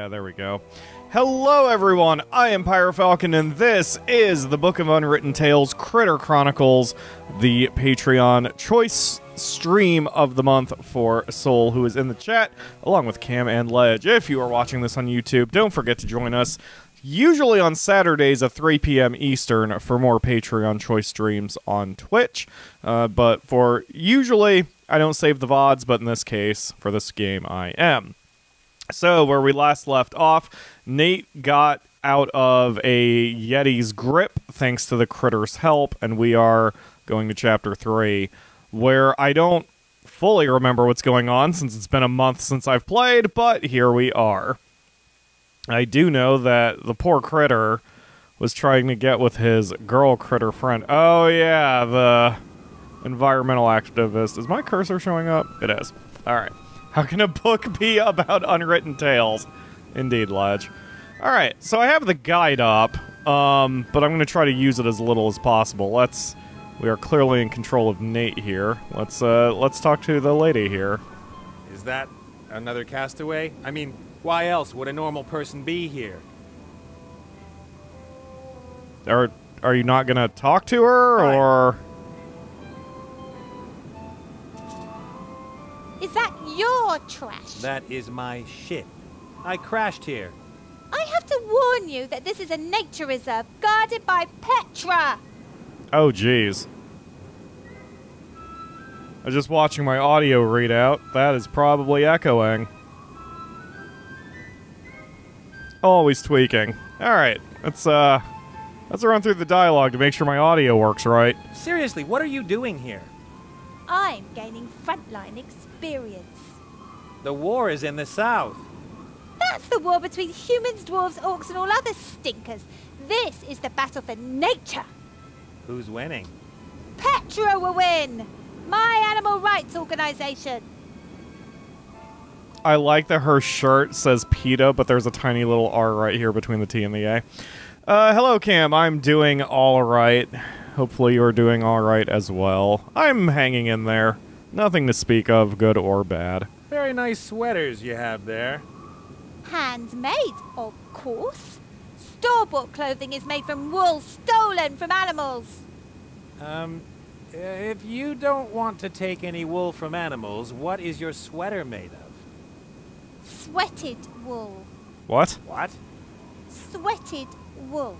Yeah, there we go. Hello, everyone. I am Pyro Falkon, and this is the Book of Unwritten Tales Critter Chronicles, the Patreon choice stream of the month for Soul, who is in the chat, along with Cam and Ledge. If you are watching this on YouTube, don't forget to join us. Usually on Saturdays at 3 p.m. Eastern for more Patreon choice streams on Twitch. Uh, but for usually, I don't save the VODs, but in this case, for this game, I am. So, where we last left off, Nate got out of a Yeti's grip thanks to the critter's help, and we are going to chapter 3, where I don't fully remember what's going on since it's been a month since I've played, but here we are. I do know that the poor critter was trying to get with his girl critter friend. Oh, yeah, the environmental activist. Is my cursor showing up? It is. All right. How can a book be about unwritten tales? Indeed, Lodge. All right, so I have the guide up, um, but I'm going to try to use it as little as possible. Let's. We are clearly in control of Nate here. Let's uh, let's talk to the lady here. Is that another castaway? I mean, why else would a normal person be here? Are are you not going to talk to her, or Is that your trash? That is my shit. I crashed here. I have to warn you that this is a nature reserve guarded by Petra. oh, jeez. I was just watching my audio readout. That is probably echoing. Always tweaking. All right, let's uh, let's run through the dialogue to make sure my audio works right. Seriously, what are you doing here? I'm gaining frontline experience. The war is in the south. That's the war between humans, dwarves, orcs, and all other stinkers. This is the battle for nature. Who's winning? Petra will win. My animal rights organization. I like that her shirt says PETA, but there's a tiny little R right here between the T and the A. Uh, hello, Cam. I'm doing all right. Hopefully, you're doing all right as well. I'm hanging in there. Nothing to speak of, good or bad. Very nice sweaters you have there. Handmade, of course. Store-bought clothing is made from wool stolen from animals. Um, uh, if you don't want to take any wool from animals, what is your sweater made of? Sweated wool. What? What? Sweated wool.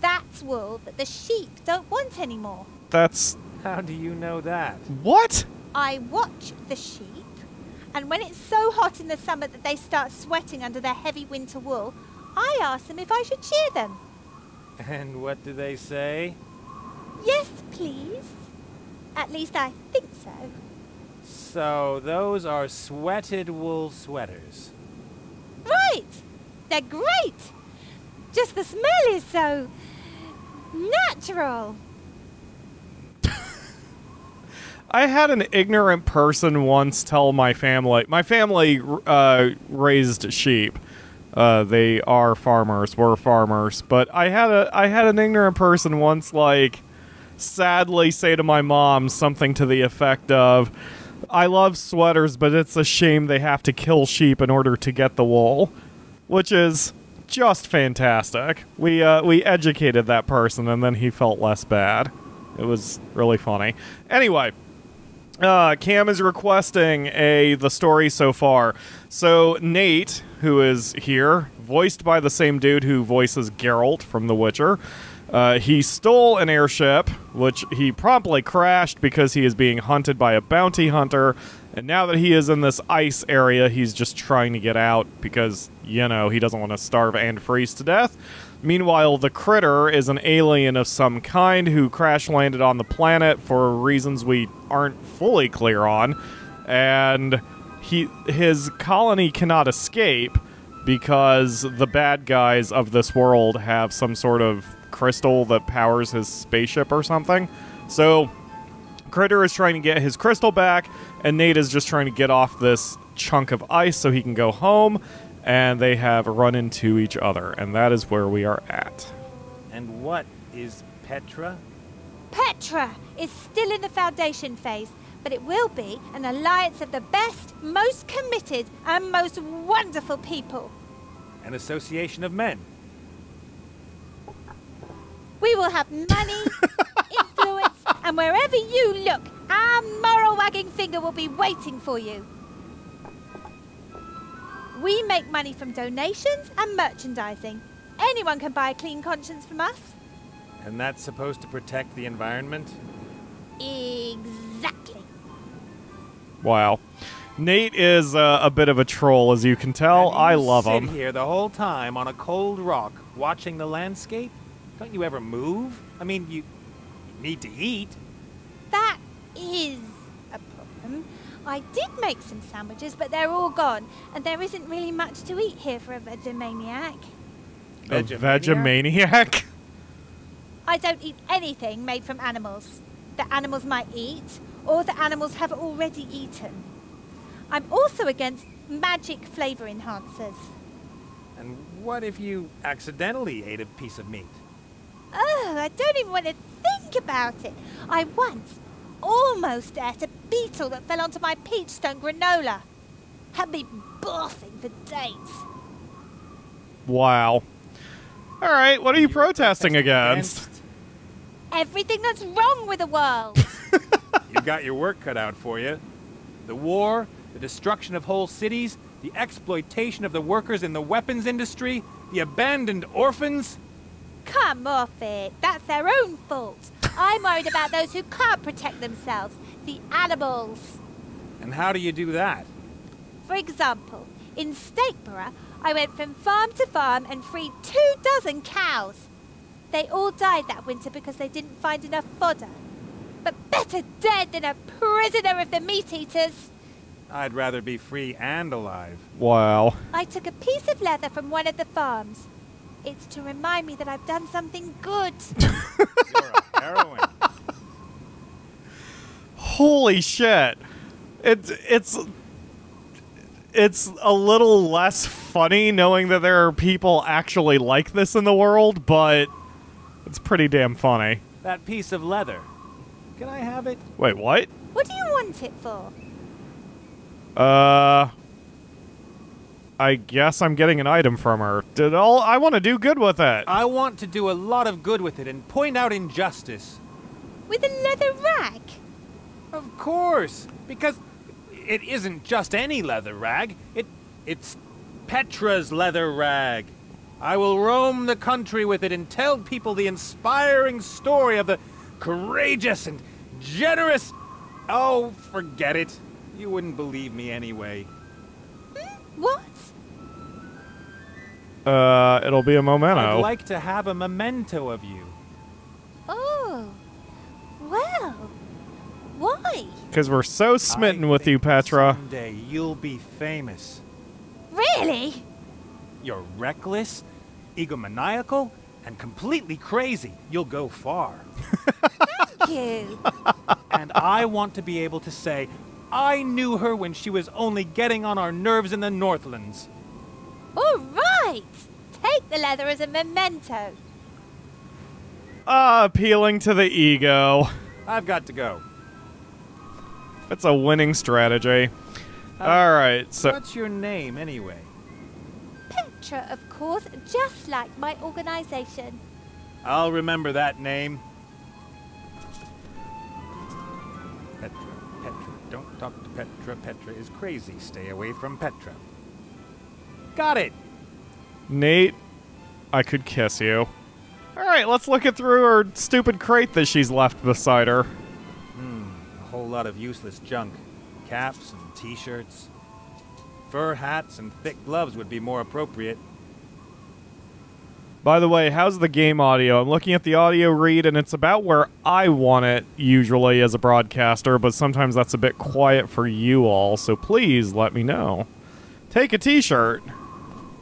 That's wool that the sheep don't want anymore. That's. How do you know that? What? I watch the sheep, and when it's so hot in the summer that they start sweating under their heavy winter wool, I ask them if I should shear them. And what do they say? Yes, please. At least I think so. So, those are sweated wool sweaters. Right! They're great! Just the smell is so natural. I had an ignorant person once tell my family. My family uh, raised sheep. Uh, they are farmers. Were farmers. But I had a I had an ignorant person once like sadly say to my mom something to the effect of, "I love sweaters, but it's a shame they have to kill sheep in order to get the wool," which is just fantastic. We uh, we educated that person, and then he felt less bad. It was really funny. Anyway, uh, Cam is requesting a the story so far. So Nate, who is here, voiced by the same dude who voices Geralt from The Witcher, uh, he stole an airship, which he promptly crashed because he is being hunted by a bounty hunter. And now that he is in this ice area, he's just trying to get out because, you know, he doesn't want to starve and freeze to death. Meanwhile, the critter is an alien of some kind who crash landed on the planet for reasons we aren't fully clear on. And he his colony cannot escape because the bad guys of this world have some sort of crystal that powers his spaceship or something. So Critter is trying to get his crystal back, and Nate is just trying to get off this chunk of ice so he can go home. And they have run into each other, and that is where we are at. And what is Petra? Petra is still in the foundation phase, but it will be an alliance of the best, most committed, and most wonderful people. An association of men. We will have money, influence, and wherever you look, our moral wagging finger will be waiting for you. We make money from donations and merchandising. Anyone can buy a clean conscience from us. And that's supposed to protect the environment? Exactly. Wow. Nate is uh, a bit of a troll, as you can tell. And I love sit him. here the whole time on a cold rock, watching the landscape. Don't you ever move? I mean, you, you need to eat. That is a problem. I did make some sandwiches, but they're all gone, and there isn't really much to eat here for a vegemaniac. A Vegemaniac? Vegemaniac? I don't eat anything made from animals that animals might eat or that animals have already eaten. I'm also against magic flavor enhancers. And what if you accidentally ate a piece of meat? Oh, I don't even want to think about it. I once almost ate a beetle that fell onto my peach stone granola. Had me barfing for days. Wow. All right, what are you protesting against? Everything that's wrong with the world. you got your work cut out for you. The war, the destruction of whole cities, the exploitation of the workers in the weapons industry, the abandoned orphans. Come off it. That's their own fault. I'm worried about those who can't protect themselves, the animals. And how do you do that? For example, in Stakeborough, I went from farm to farm and freed two dozen cows. They all died that winter because they didn't find enough fodder. But better dead than a prisoner of the meat eaters. I'd rather be free and alive. Wow. I took a piece of leather from one of the farms. It's to remind me that I've done something good. You're a heroine. Holy shit. It's it's it's a little less funny knowing that there are people actually like this in the world, but it's pretty damn funny. that piece of leather. Can I have it? Wait, what? what do you want it for? Uh I guess I'm getting an item from her. Did all I want to do good with it. I want to do a lot of good with it and point out injustice. With a leather rag? Of course, because it isn't just any leather rag. It it's Petra's leather rag. I will roam the country with it and tell people the inspiring story of the courageous and generous. Oh, forget it. You wouldn't believe me anyway. Hmm? What? Uh it'll be a memento. I'd like to have a memento of you. Oh. Well. Why? Cuz we're so smitten I with you, think Petra. Someday you'll be famous. Really? You're reckless, egomaniacal, and completely crazy. You'll go far. Thank you. and I want to be able to say, I knew her when she was only getting on our nerves in the Northlands. All right. Take the leather as a memento. Ah, appealing to the ego. I've got to go. That's a winning strategy. All right, so What's your name, anyway? Petra, of course, just like my organization. I'll remember that name. Petra, Petra. Don't talk to Petra. Petra is crazy. Stay away from Petra. Got it. Nate, I could kiss you. All right, let's look it through her stupid crate that she's left beside her. Hmm, A whole lot of useless junk. Caps and t-shirts. Fur hats and thick gloves would be more appropriate. By the way, how's the game audio? I'm looking at the audio read, and it's about where I want it usually as a broadcaster, but sometimes that's a bit quiet for you all, so please let me know. Take a t shirt.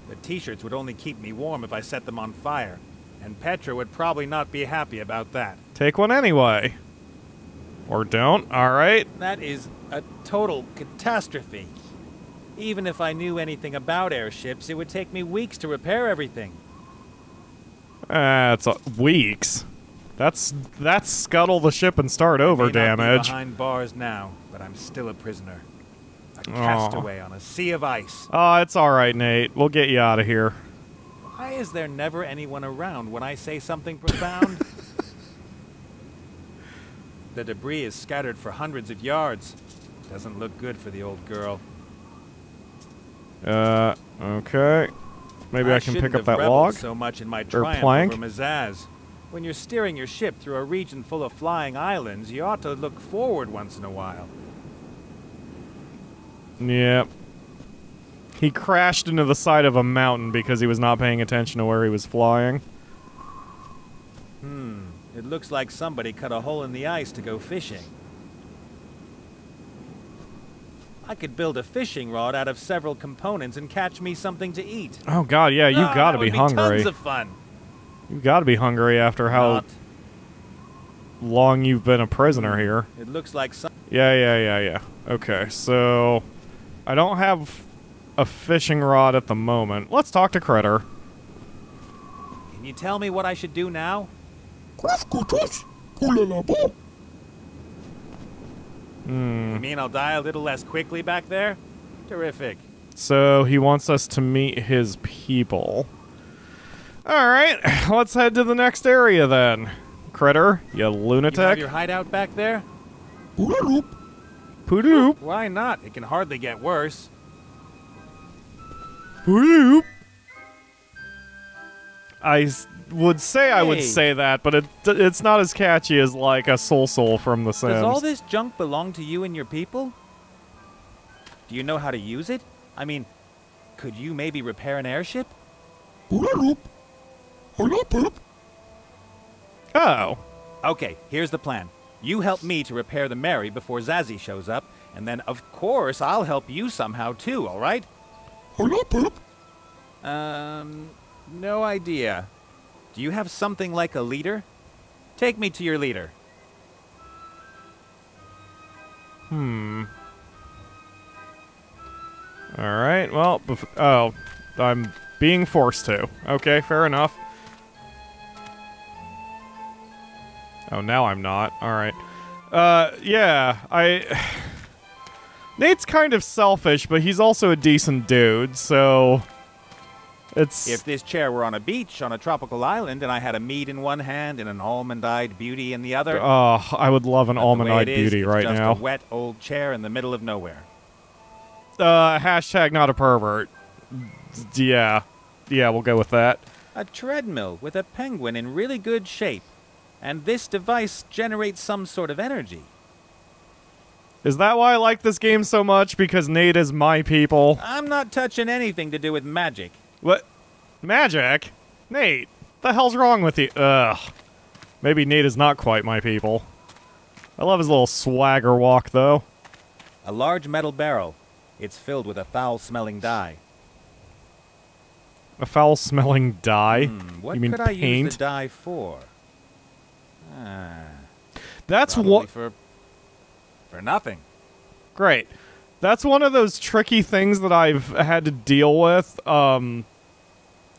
The t-shirts would only keep me warm if I set them on fire. And Petra would probably not be happy about that. Take one anyway. Or don't, alright? That is a total catastrophe. Even if I knew anything about airships, it would take me weeks to repair everything. It's uh, weeks. That's that's scuttle the ship and start over May not be damage. behind bars now, but I'm still a prisoner. Castaway on a sea of ice. Oh, it's alright, Nate. We'll get you out of here. Why is there never anyone around when I say something profound? the debris is scattered for hundreds of yards. Doesn't look good for the old girl. Uh, okay. Maybe I, can pick up that log. so much in my triumph plank. over Mazaz. When you're steering your ship through a region full of flying islands, you ought to look forward once in a while. Yep. He crashed into the side of a mountain because he was not paying attention to where he was flying. Hmm. It looks like somebody cut a hole in the ice to go fishing. I could build a fishing rod out of several components and catch me something to eat. Oh god, yeah, you Ah, gotta be hungry. Tons of fun. you gotta be hungry after how Not. long you've been a prisoner here. It looks like some. Yeah, yeah, yeah, yeah. Okay, so I don't have a fishing rod at the moment. Let's talk to Critter. Can you tell me what I should do now? Hmm. You mean I'll die a little less quickly back there? Terrific. So he wants us to meet his people. All right, let's head to the next area then. Critter, you You have lunatic. your hideout back there? Why not? It can hardly get worse. Poodoo. I would say I would say that, but it it's not as catchy as like a Sul Sul from The Sims. Does all this junk belong to you and your people? Do you know how to use it? I mean, could you maybe repair an airship? oh, Okay, here's the plan. You help me to repair the Mary before Zazie shows up, and then of course I'll help you somehow too, all right? Hello, poop. Um, no idea. Do you have something like a leader? Take me to your leader. hmm. All right. Well, bef- oh, I'm being forced to. Okay, fair enough. Oh, now I'm not. All right. Uh, yeah, I. Nate's kind of selfish, but he's also a decent dude, so. It's. If this chair were on a beach on a tropical island and I had a mead in one hand and an almond-eyed beauty in the other, Oh, I would love an but the way almond eyed it is, beauty it's right just now. a wet old chair in the middle of nowhere. Uh, hashtag not a pervert. Yeah. Yeah, we'll go with that. A treadmill with a penguin in really good shape. And this device generates some sort of energy. Is that why I like this game so much? Because Nate is my people. I'm not touching anything to do with magic. What? Magic? Nate, the hell's wrong with you? Ugh. Maybe Nate is not quite my people. I love his little swagger walk, though. A large metal barrel. It's filled with a foul-smelling dye. A foul smelling dye. Hmm, what you mean could I use paint? the dye for? That's what. for for nothing. Great. That's one of those tricky things that I've had to deal with um,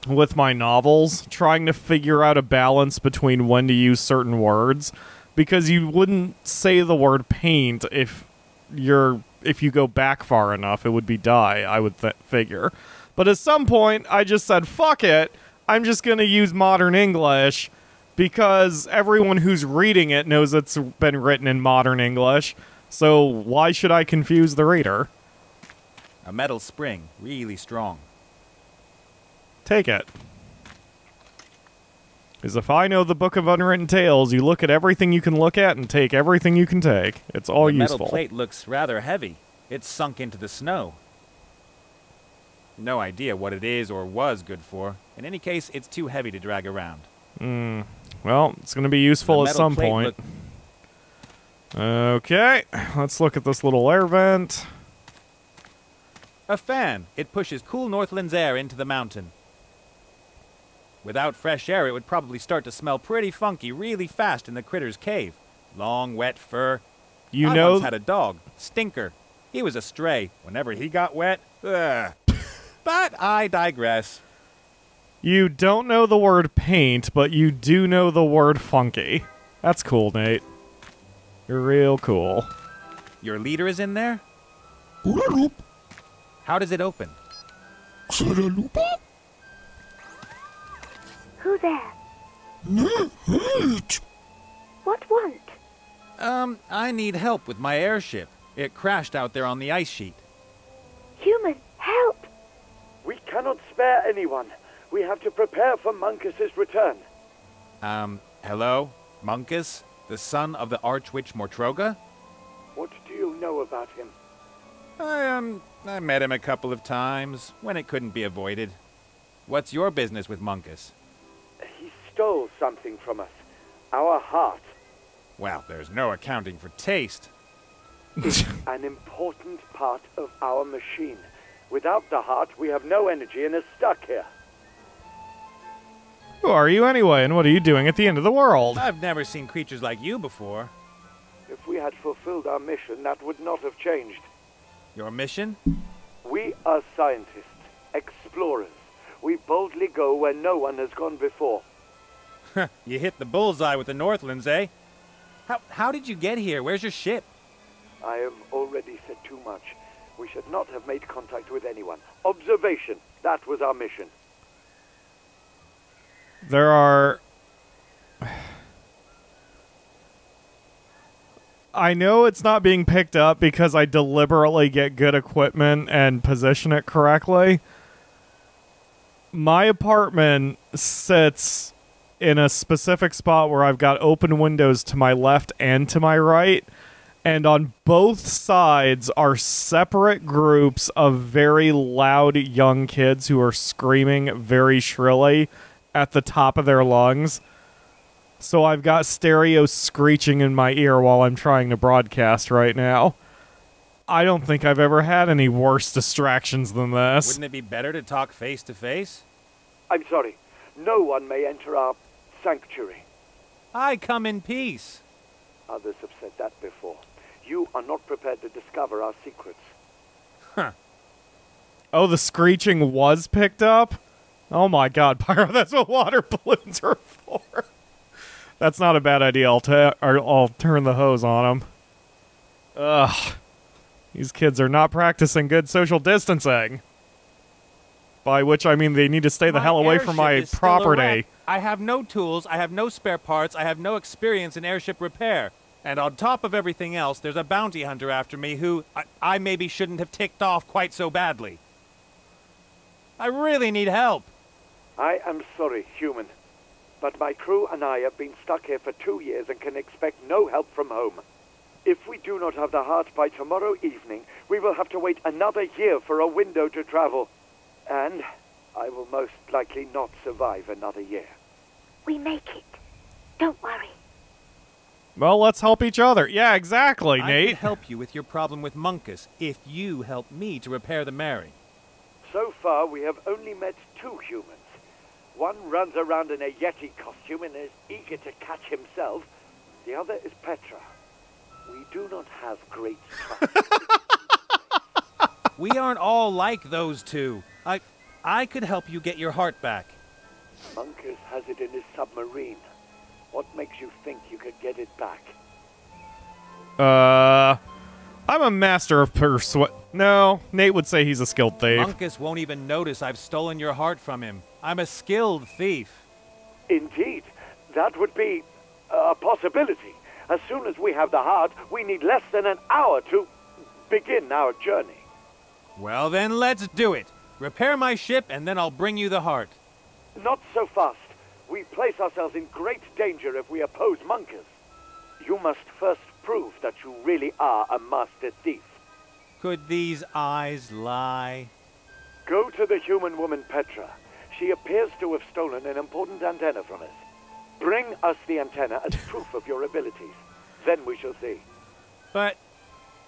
with my novels, trying to figure out a balance between when to use certain words, because you wouldn't say the word paint if you're if you go back far enough, it would be dye. I would th- figure, but at some point, I just said, "Fuck it." I'm just going to use modern English because everyone who's reading it knows it's been written in modern English. So why should I confuse the reader? A metal spring, really strong. Take it. Because if I know the Book of Unwritten Tales, you look at everything you can look at and take everything you can take. It's all the useful. metal plate looks rather heavy. It's sunk into the snow. No idea what it is or was good for. In any case, it's too heavy to drag around. Mm, well, it's going to be useful at some plate point. Okay, let's look at this little air vent. A fan. It pushes cool Northland's air into the mountain. Without fresh air, it would probably start to smell pretty funky really fast in the critter's cave. Long, wet fur. You I know, once had a dog, Stinker. He was a stray. Whenever he got wet, ugh. but I digress. You don't know the word paint, but you do know the word funky. That's cool, Nate. You're real cool. Your leader is in there? How does it open? Who there. What want? Um, I need help with my airship. It crashed out there on the ice sheet. Human, help! We cannot spare anyone. We have to prepare for Munkus's return. Um, hello? Munkus? The son of the Archwitch Mortroga? What do you know about him? I, um, I met him a couple of times, when it couldn't be avoided. What's your business with Munkus? He stole something from us. Our heart. Well, there's no accounting for taste. It's An important part of our machine. Without the heart, we have no energy and are stuck here. Who are you anyway, and what are you doing at the end of the world? I've never seen creatures like you before. If we had fulfilled our mission, that would not have changed. Your mission? We are scientists, explorers. We boldly go where no one has gone before. you hit the bullseye with the Northlands, eh? How, how did you get here? Where's your ship? I have already said too much. We should not have made contact with anyone. Observation. That was our mission. There are. I know it's not being picked up because I deliberately get good equipment and position it correctly. My apartment sits in a specific spot where I've got open windows to my left and to my right. And on both sides are separate groups of very loud young kids who are screaming very shrilly at the top of their lungs. So I've got stereo screeching in my ear while I'm trying to broadcast right now. I don't think I've ever had any worse distractions than this. Wouldn't it be better to talk face to face? I'm sorry. No one may enter our sanctuary. I come in peace. Others have said that before. You are not prepared to discover our secrets. Huh. Oh, the screeching was picked up? Oh my god, Pyro, that's what water balloons are for. That's not a bad idea. I'll, ta- I'll turn the hose on them. Ugh. These kids are not practicing good social distancing. By which I mean they need to stay the My hell away from my is still a property. I have no tools, I have no spare parts, I have no experience in airship repair. And on top of everything else, there's a bounty hunter after me who I, I maybe shouldn't have ticked off quite so badly. I really need help. I am sorry, human. But my crew and I have been stuck here for two years and can expect no help from home. If we do not have the heart by tomorrow evening, we will have to wait another year for a window to travel. And I will most likely not survive another year. We make it. Don't worry. Well, let's help each other. Yeah, exactly, I Nate. can help you with your problem with Munkus if you help me to repair the Mary. So far, we have only met two humans. One runs around in a Yeti costume and is eager to catch himself. The other is Petra. We do not have great trust. We aren't all like those two. I I could help you get your heart back. Munkus has it in his submarine. What makes you think you could get it back? Uh, I'm a master of persuade. No, Nate would say he's a skilled thief. Munkus won't even notice I've stolen your heart from him. I'm a skilled thief. Indeed, that would be uh, a possibility. As soon as we have the heart, we need less than an hour to begin our journey. Well then, let's do it. Repair my ship and then I'll bring you the heart. Not so fast. We place ourselves in great danger if we oppose Munkus. You must first prove that you really are a master thief. Could these eyes lie? Go to the human woman Petra. She appears to have stolen an important antenna from us. Bring us the antenna as proof of your abilities. Then we shall see. But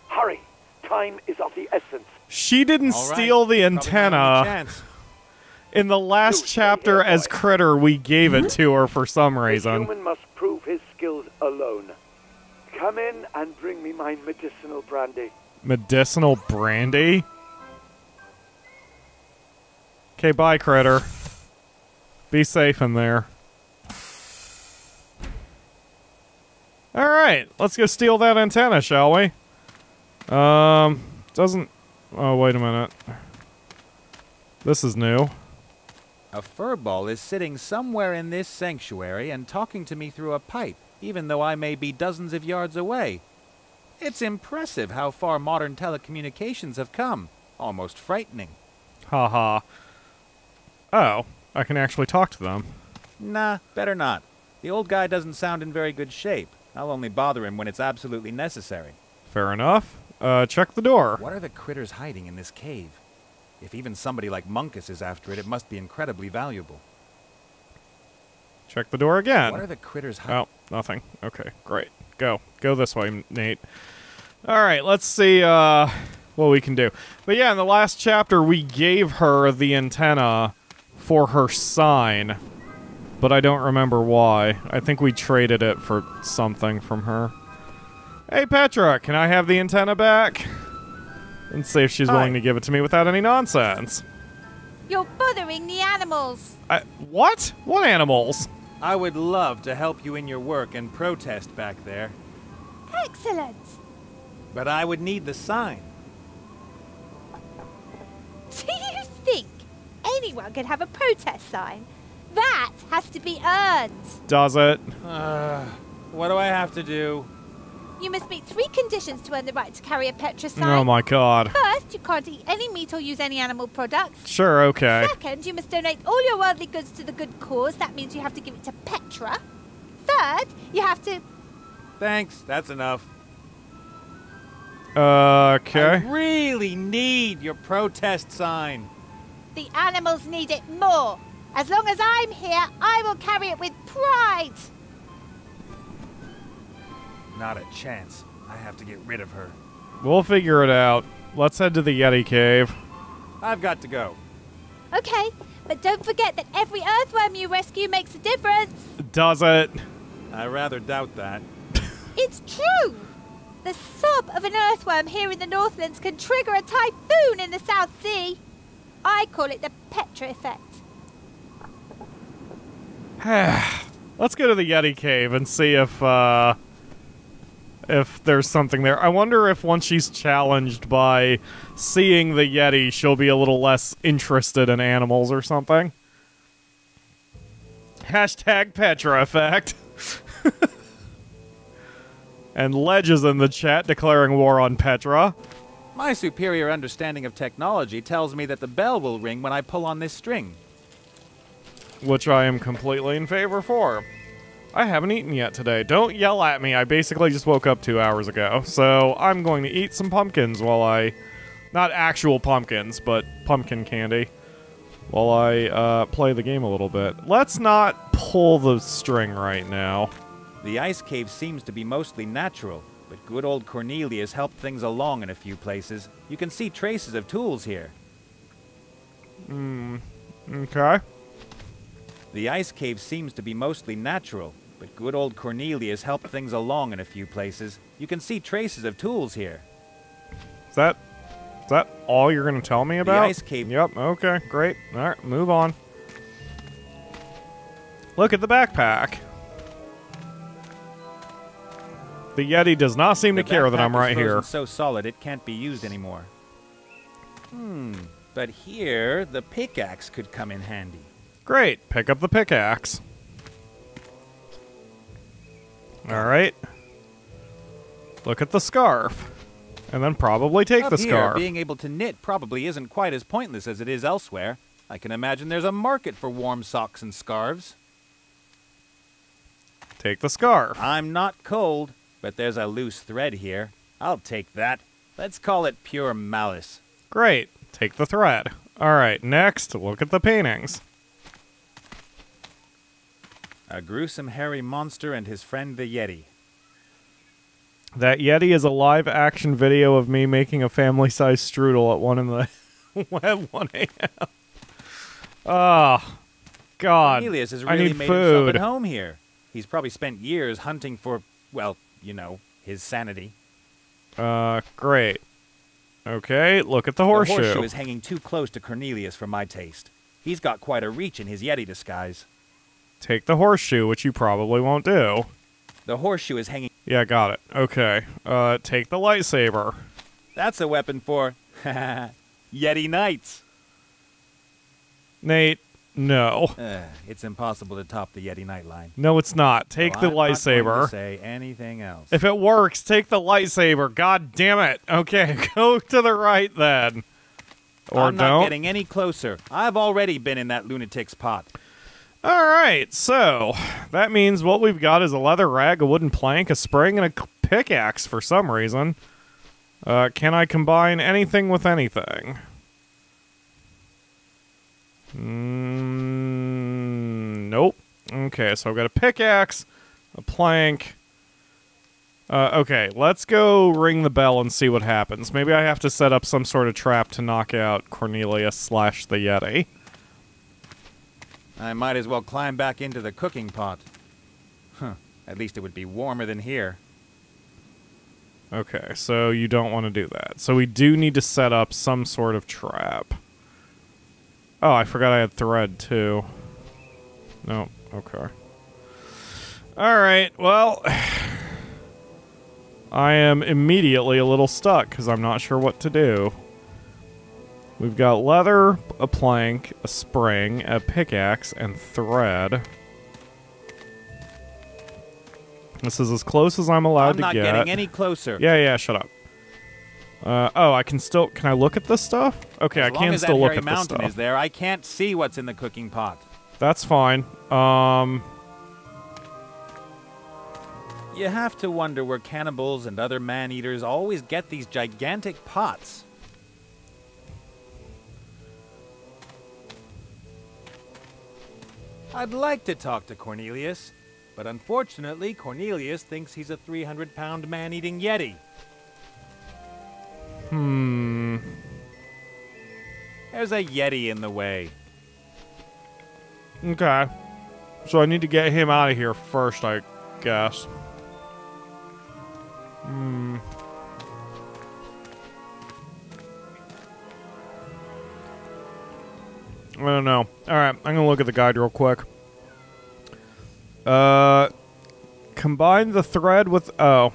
Hurry! Time is of the essence. She didn't all right, steal the probably my only antenna. In the last Dude, chapter, here, as. Critter, we gave it hmm? to her for some The reason. human must prove his skills alone. Come in and bring me my medicinal brandy. Medicinal brandy? Okay, bye, Critter. Be safe in there. Alright, let's go steal that antenna, shall we? Um, doesn't. Oh, wait a minute. This is new. A furball is sitting somewhere in this sanctuary and talking to me through a pipe, even though I may be dozens of yards away. It's impressive how far modern telecommunications have come. Almost frightening. Haha. Oh, I can actually talk to them. Nah, better not. The old guy doesn't sound in very good shape. I'll only bother him when it's absolutely necessary. Fair enough. Uh, check the door. What are the critters hiding in this cave? If even somebody like Munkus is after it, it must be incredibly valuable. Check the door again. What are the critters hiding? Oh, nothing. Okay, great. Go. Go this way, Nate. All right, let's see uh, what we can do. But yeah, in the last chapter, we gave her the antenna for her sign, but I don't remember why. I think we traded it for something from her. Hey, Petra, can I have the antenna back? And see if she's Hi. willing to give it to me without any nonsense. You're bothering the animals. I, what? What animals? I would love to help you in your work and protest back there, Excellent. but I would need the sign. Do you think anyone can have a protest sign? That has to be earned. Does it? Uh, what do I have to do? You must meet three conditions to earn the right to carry a Petra sign. Oh my god. First, you can't eat any meat or use any animal products. Sure, okay. Second, you must donate all your worldly goods to the good cause. That means you have to give it to Petra. Third, you have to. Thanks, that's enough. Uh, okay. I really need your protest sign. The animals need it more. As long as I'm here, I will carry it with pride. Not a chance. I have to get rid of her. We'll figure it out. Let's head to the Yeti Cave. I've got to go. Okay, but don't forget that every earthworm you rescue makes a difference. Does it? I rather doubt that. It's true. The sob of an earthworm here in the Northlands can trigger a typhoon in the South Sea. I call it the Petra effect. Let's go to the Yeti Cave and see if, uh, if there's something there. I wonder if once she's challenged by seeing the Yeti, she'll be a little less interested in animals or something. Hashtag Petra effect. and Ledge is in the chat declaring war on Petra. My superior understanding of technology tells me that the bell will ring when I pull on this string. which I am completely in favor for. I haven't eaten yet today. Don't yell at me. I basically just woke up two hours ago. So I'm going to eat some pumpkins while I. Not actual pumpkins, but pumpkin candy. While I uh, play the game a little bit. Let's not pull the string right now. The ice cave seems to be mostly natural, but good old Cornelius helped things along in a few places. You can see traces of tools here. Hmm, Okay. The ice cave seems to be mostly natural, but good old Cornelius helped things along in a few places. You can see traces of tools here. Is that. Is that all you're going to tell me about? The ice cave- Yep, okay, great. Alright, move on. Look at the backpack. The Yeti does not seem to care that I'm right here. so solid it can't be used anymore. Hmm, but here the pickaxe could come in handy. Great, pick up the pickaxe. Alright. Look at the scarf. And then probably take Up the here, scarf. being able to knit probably isn't quite as pointless as it is elsewhere. I can imagine there's a market for warm socks and scarves. Take the scarf. I'm not cold, but there's a loose thread here. I'll take that. Let's call it pure malice. Great. Take the thread. Alright, next, look at the paintings. A gruesome hairy monster and his friend the Yeti. That Yeti is a live action video of me making a family sized strudel at 1 in the at 1 a.m. Oh, ah, God. Cornelius has really made himself at home here. He's probably spent years hunting for, well, you know, his sanity. Uh, great. Okay, look at the horseshoe. The horseshoe. is hanging too close to Cornelius for my taste. He's got quite a reach in his Yeti disguise. Take the horseshoe, which you probably won't do. The horseshoe is hanging. Yeah, got it. Okay. Uh, take the lightsaber. That's a weapon for Yeti Knights. Nate, No. Uh, it's impossible to top the Yeti Nightline. No, it's not. Take So the I'm not going to lightsaber. say anything else. If it works, take the lightsaber. God damn it. Okay, go to the right then. Or I'm not don't. getting any closer. I've already been in that lunatic's pot. All right, so that means what we've got is a leather rag, a wooden plank, a spring, and a pickaxe for some reason. Uh, can I combine anything with anything? Mm, nope. Okay, so I've got a pickaxe, a plank. Uh, okay, let's go ring the bell and see what happens. Maybe I have to set up some sort of trap to knock out Cornelius slash the Yeti. I might as well climb back into the cooking pot. Huh. At least it would be warmer than here. Okay, so you don't want to do that. So we do need to set up some sort of trap. Oh, I forgot I had thread too. No, okay. All right, well, I am immediately a little stuck because I'm not sure what to do. We've got leather, a plank, a spring, a pickaxe, and thread. This is as close as I'm allowed I'm to not get. getting any closer. Yeah, yeah, shut up. Uh, oh, I can still. Can I look at this stuff? Okay, as I can still look at this mountain stuff. is there, I can't see what's in the cooking pot. That's fine. Um, You have to wonder where cannibals and other man-eaters always get these gigantic pots. I'd like to talk to Cornelius, but unfortunately, Cornelius thinks he's a 300-pound man-eating yeti. Hmm. There's a yeti in the way. Okay. So I need to get him out of here first, I guess. Hmm. I don't know. All right, I'm gonna look at the guide real quick. Uh, combine the thread with oh.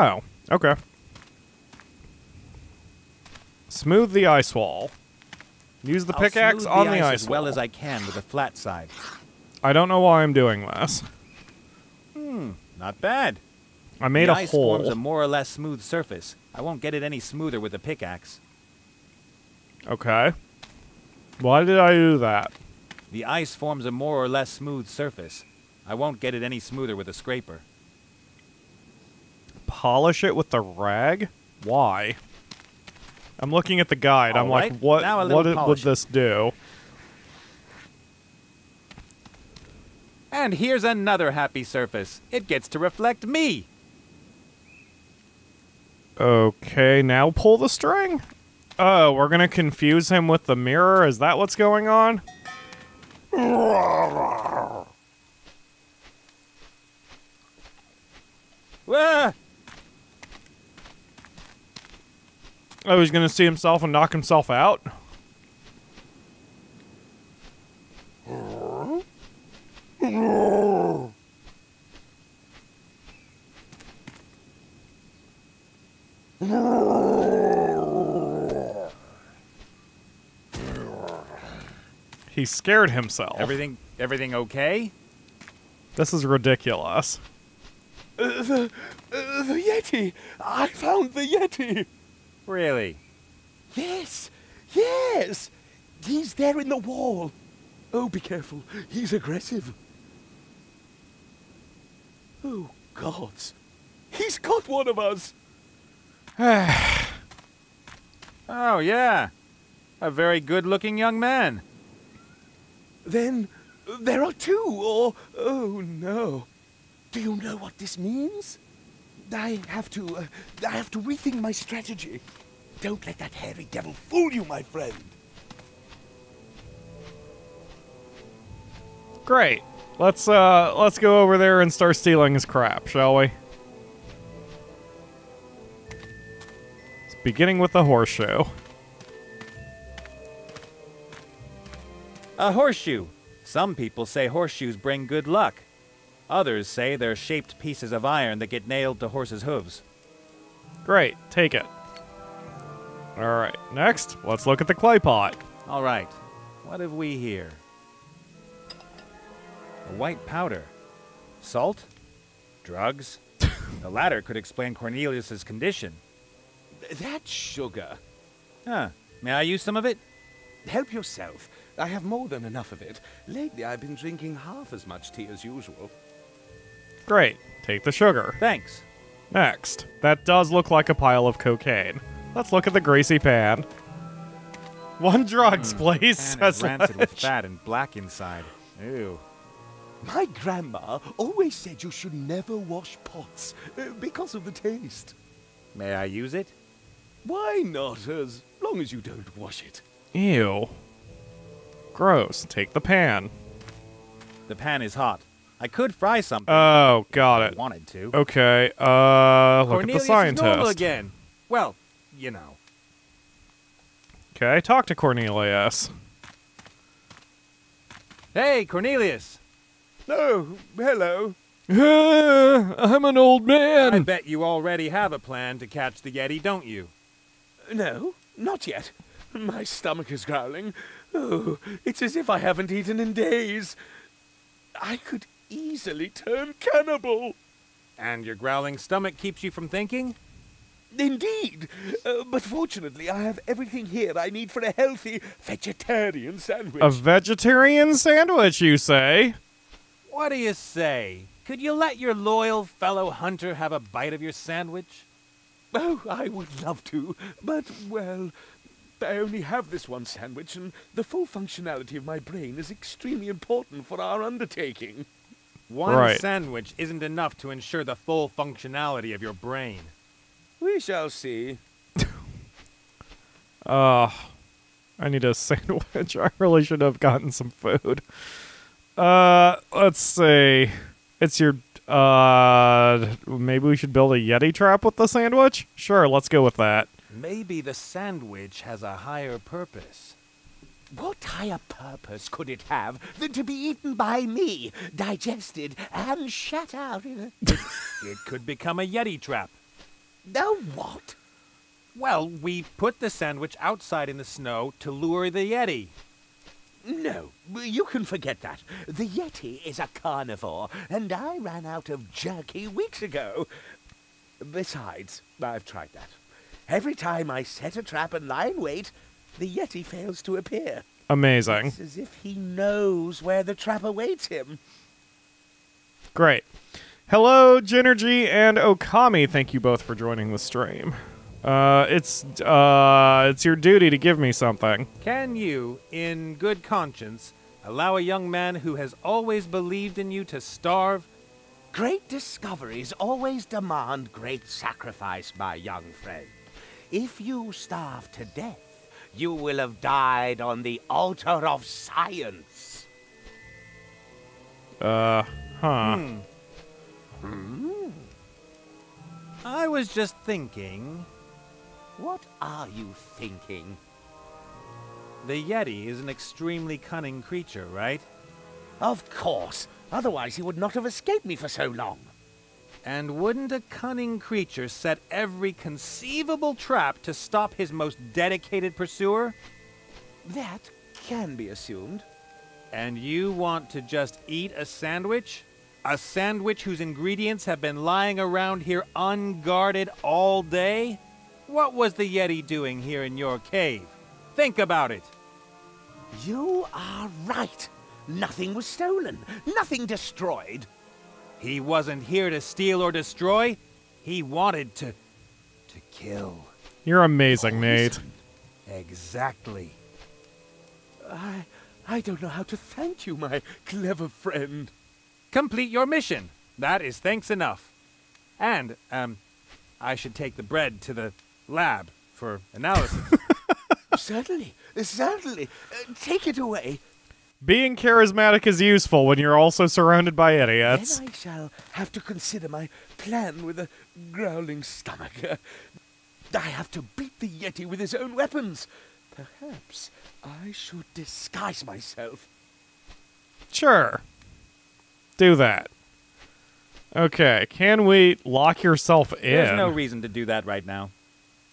Oh, okay. Smooth the ice wall. Use the I'll pickaxe on the the ice ice as well wall. as I can with a flat side. I don't know why I'm doing this. Hmm, Not bad. I made the a ice hole. forms a more or less smooth surface. I won't get it any smoother with a pickaxe. Okay. Why did I do that? The ice forms a more or less smooth surface. I won't get it any smoother with a scraper. Polish it with the rag? Why? I'm looking at the guide. I'm All like, what? What it- would this do? And here's another happy surface. It gets to reflect me. Okay, now pull the string. Oh, we're gonna confuse him with the mirror. Is that what's going on? Ah! Oh, he's gonna see himself and knock himself out. He scared himself. Everything everything okay? This is ridiculous. Uh, the, uh, the Yeti! I found the Yeti! Really? Yes! Yes! He's there in the wall! Oh, be careful. He's aggressive. Oh, gods. He's got one of us! Oh, yeah. A very good-looking young man. Then there are two, or. Oh, no. Do you know what this means? I have to. Uh, I have to rethink my strategy. Don't let that hairy devil fool you, my friend. Great. Let's uh let's go over there and start stealing his crap, shall we? It's beginning with the horseshoe. A horseshoe. Some people say horseshoes bring good luck. Others say they're shaped pieces of iron that get nailed to horses' hooves. Great, take it. All right. Next, let's look at the clay pot. All right. What have we here? A white powder. Salt? Drugs? the latter could explain Cornelius's condition. That's sugar. Huh. May I use some of it? Help yourself. I have more than enough of it. Lately, I've been drinking half as much tea as usual. Great. Take the sugar. Thanks. Next, that does look like a pile of cocaine. Let's look at the greasy pan. One drugs, please. Pan is says rancid with fat and black inside. Ew. My grandma always said you should never wash pots uh, because of the taste. May I use it? Why not, as long as you don't wash it? Ew. Gross. Take the pan. The pan is hot. I could fry something. Oh, got if it. I wanted to. Okay. Uh, look Cornelius at the is normal again. Well, you know. Okay, talk to Cornelius. Hey, Cornelius. Oh, hello. I'm an old man. I bet you already have a plan to catch the Yeti, don't you? No, not yet. My stomach is growling. Oh, it's as if I haven't eaten in days. I could easily turn cannibal. And your growling stomach keeps you from thinking? Indeed. Uh, but fortunately, I have everything here I need for a healthy vegetarian sandwich. A vegetarian sandwich, you say? What do you say? Could you let your loyal fellow hunter have a bite of your sandwich? Oh, I would love to, but, well, I only have this one sandwich, and the full functionality of my brain is extremely important for our undertaking. One Right. sandwich isn't enough to ensure the full functionality of your brain. We shall see. Uh, I need a sandwich. I really should have gotten some food. Uh, let's see. It's your. Uh, maybe we should build a Yeti trap with the sandwich? Sure, let's go with that. Maybe the sandwich has a higher purpose. What higher purpose could it have than to be eaten by me, digested and shat out in a... It could become a Yeti trap. Now what? Well, we put the sandwich outside in the snow to lure the Yeti. No, you can forget that. The Yeti is a carnivore, and I ran out of jerky weeks ago. Besides, I've tried that. Every time I set a trap and lie in wait, the Yeti fails to appear. Amazing. It's as if he knows where the trap awaits him. Great. Hello, Jinergy and Okami. Thank you both for joining the stream. Uh, it's uh, it's your duty to give me something. Can you, in good conscience, allow a young man who has always believed in you to starve? Great discoveries always demand great sacrifice, my young friend. If you starve to death, you will have died on the altar of science. Uh, huh. Hmm. I was just thinking. What are you thinking? The Yeti is an extremely cunning creature, right? Of course. Otherwise, he would not have escaped me for so long. And wouldn't a cunning creature set every conceivable trap to stop his most dedicated pursuer? That can be assumed. And you want to just eat a sandwich? A sandwich whose ingredients have been lying around here unguarded all day? What was the Yeti doing here in your cave? Think about it. You are right. Nothing was stolen. Nothing destroyed. He wasn't here to steal or destroy. He wanted to. to kill. You're amazing, Nate. Exactly. I, I don't know how to thank you, my clever friend. Complete your mission. That is thanks enough. And, um, I should take the bread to the lab for analysis. certainly, certainly. Uh, take it away. Being charismatic is useful when you're also surrounded by idiots. Then I shall have to consider my plan with a growling stomach. Uh, I have to beat the Yeti with his own weapons. Perhaps I should disguise myself. Sure. Do that. Okay, can we lock yourself in? There's no reason to do that right now.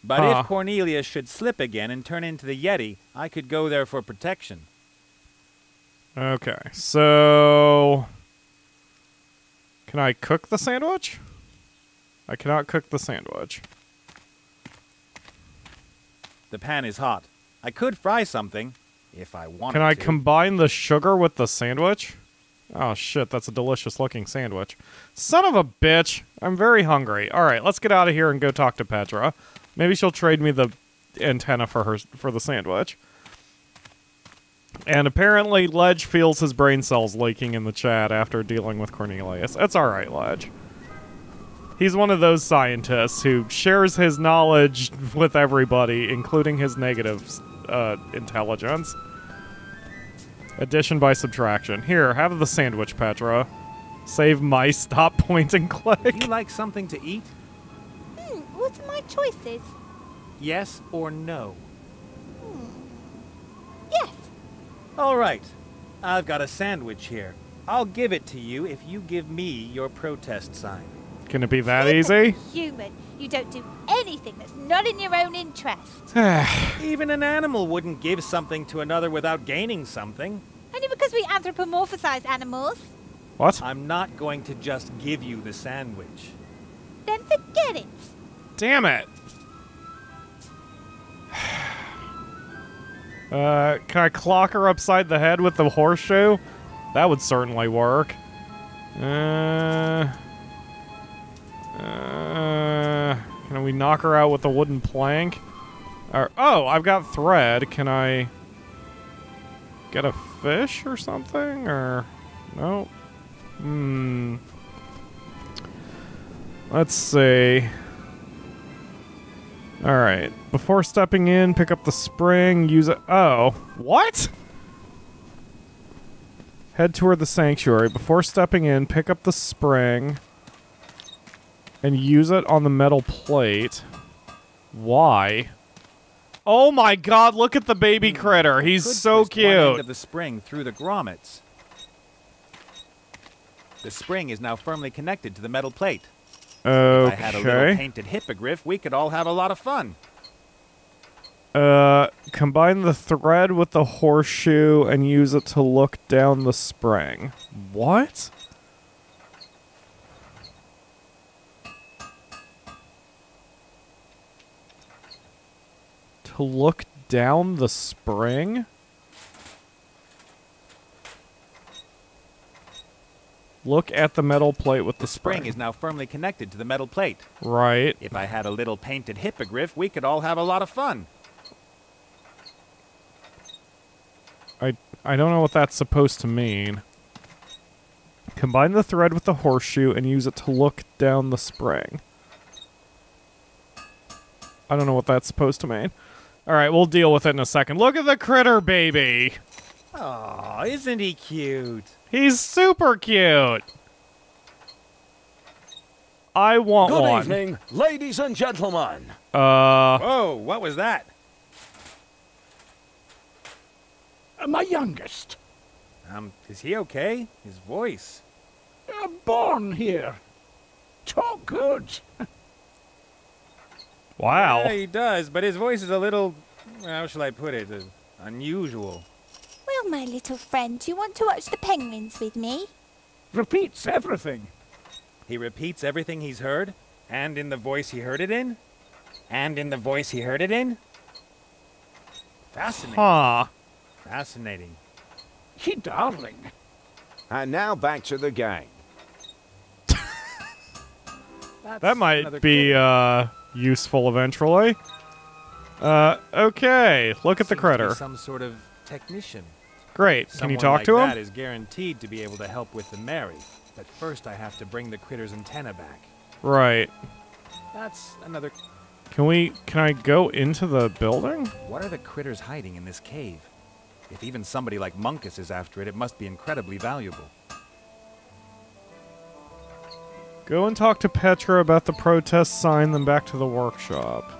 But Huh. if Cornelius should slip again and turn into the Yeti, I could go there for protection. Okay, so can I cook the sandwich? I cannot cook the sandwich. The pan is hot. I could fry something, if I wanted Can I to. combine the sugar with the sandwich? Oh shit, that's a delicious looking sandwich. Son of a bitch. I'm very hungry. All right, let's get out of here and go talk to Petra. Maybe she'll trade me the antenna for her for the sandwich. And apparently Ledge feels his brain cells leaking in the chat after dealing with Cornelius. That's all right, Ledge. He's one of those scientists who shares his knowledge with everybody, including his negative uh, intelligence. Addition by subtraction. Here, have the sandwich, Petra. Save my stop point and click. Do you like something to eat? Hmm, what are my choices? Yes or no? Yes. All right. I've got a sandwich here. I'll give it to you if you give me your protest sign. Can it be that easy? Human, you don't do anything that's not in your own interest. Even an animal wouldn't give something to another without gaining something. Only because we anthropomorphize animals. what? I'm not going to just give you the sandwich. Then forget it. Damn it. Uh, can I clock her upside the head with the horseshoe? That would certainly work. Uh, uh, can we knock her out with a wooden plank? Or, oh, I've got thread. Can I get a fish or something? Or no? Hmm. Let's see. All right. Before stepping in, pick up the spring. Use it. Oh, what? Head toward the sanctuary. Before stepping in, pick up the spring and use it on the metal plate. Why? Oh my god, look at the baby critter. He's Could so twist one cute. of the spring through the grommets. The spring is now firmly connected to the metal plate. If I had a little painted hippogriff, we could all have a lot of fun. Uh, combine the thread with the horseshoe and use it to look down the spring. What? Look down the spring? Look at the metal plate with the, The spring is now firmly connected to the metal plate. right. If I had a little painted hippogriff, we could all have a lot of fun. I I don't know what that's supposed to mean. Combine the thread with the horseshoe and use it to look down the spring. I don't know what that's supposed to mean. All right, we'll deal with it in a second. Look at the critter baby. Oh, isn't he cute? He's super cute. I want Good one. evening, ladies and gentlemen. Uh, Whoa, what was that? Uh, My youngest. Um, is he okay? His voice. Uh, born here. Talk good. wow. Yeah, he does, but his voice is a little, how shall I put it, uh, unusual. Well, my little friend, do you want to watch the penguins with me? Repeats everything. He repeats everything he's heard, and in the voice he heard it in, and in the voice he heard it in. Fascinating. Huh. Fascinating. He darling. And now back to the game. That might be critter. uh useful eventually. Uh, okay. Look at the Seems to be critter. Some sort of technician. Great. Can you talk like to him? That is guaranteed to be able to help with the Mary. But first, I have to bring the critter's antenna back. Right. That's another. Can we? Can I go into the building? What are the critters hiding in this cave? If even somebody like Munkus is after it, it must be incredibly valuable. Go and talk to Petra about the protest sign, then back to the workshop.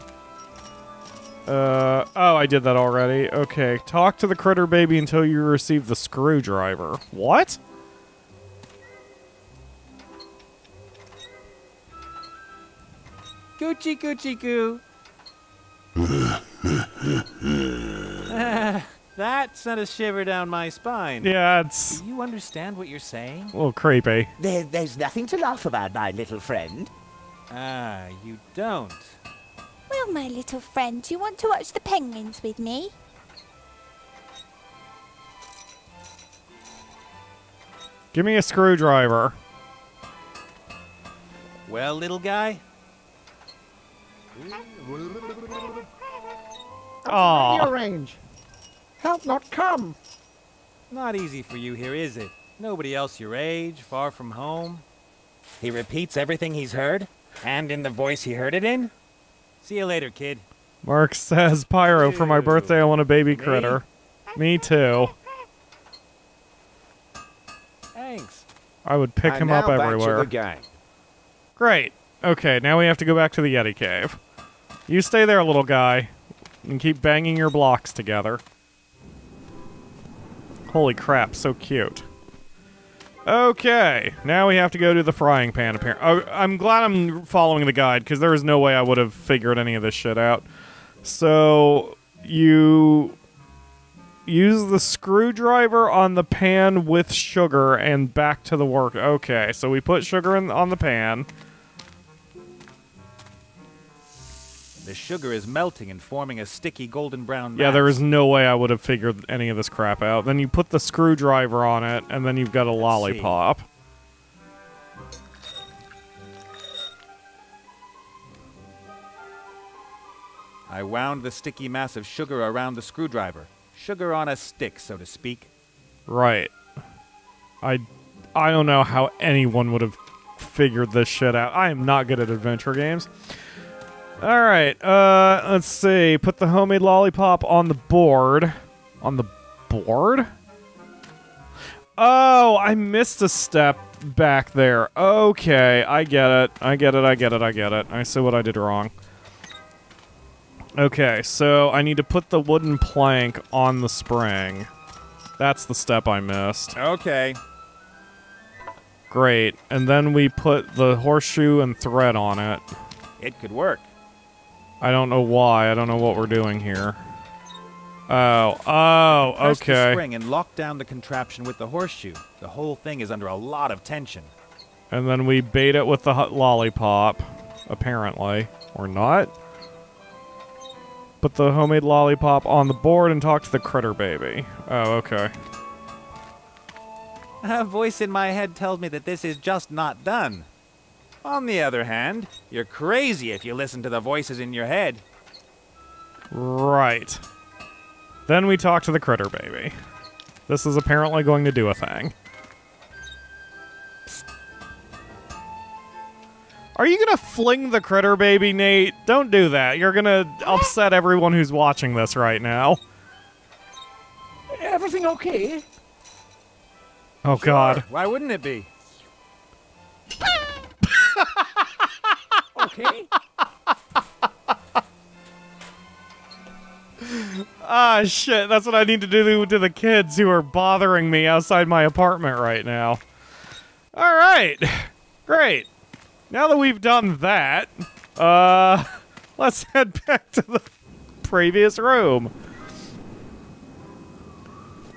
Uh oh, I did that already. Okay, talk to the critter baby until you receive the screwdriver. What? Gucci Gucci Goo. That sent a shiver down my spine. Yeah, it's Do you understand what you're saying? a little creepy. There, there's nothing to laugh about, my little friend. Ah, you don't. Well, my little friend, do you want to watch the penguins with me? Give me a screwdriver. Well, little guy, Aw. Your range. Help not come. not easy for you here, is it? Nobody else your age, far from home. He repeats everything he's heard, and in the voice he heard it in. See you later, kid. Mark says, Pyro, for my birthday, I want a baby critter. Me too. Thanks. I would pick and him now up back everywhere. to the game. Great. Okay, now we have to go back to the Yeti cave. You stay there, little guy, and keep banging your blocks together. Holy crap, so cute. Okay, now we have to go to the frying pan. Apparent. Oh, I'm glad I'm following the guide because there is no way I would have figured any of this shit out. So you use the screwdriver on the pan with sugar and back to the work. Okay, so we put sugar in on the pan. The sugar is melting and forming a sticky golden brown Yeah, mass. there is no way I would have figured any of this crap out. Then you put the screwdriver on it, and then you've got a lollipop. I wound the sticky mass of sugar around the screwdriver. Sugar on a stick, so to speak. Right. I, I don't know how anyone would have figured this shit out. I am not good at adventure games. All right. Uh, let's see. Put the homemade lollipop on the board. On the board? Oh, I missed a step back there. Okay, I get it. I get it. I get it. I get it. I see what I did wrong. Okay, so I need to put the wooden plank on the spring. That's the step I missed. Okay. Great. And then we put the horseshoe and thread on it. It could work. I don't know why. I don't know what we're doing here. Oh, oh, Press the okay. spring and lock down the contraption with the horseshoe. The whole thing is under a lot of tension. And then we bait it with the lollipop, apparently. Or not. Put the homemade lollipop on the board and talk to the critter baby. Oh, okay. A voice in my head tells me that this is just not done. On the other hand, you're crazy if you listen to the voices in your head. Right. Then we talk to the critter baby. This is apparently going to do a thing. Are you gonna fling the critter baby, Nate? Don't do that. You're gonna upset everyone who's watching this right now. Everything okay? Oh god. Why wouldn't it be? Okay. Ah shit, that's what I need to do to the kids who are bothering me outside my apartment right now. Alright. Great. Now that we've done that, uh let's head back to the previous room.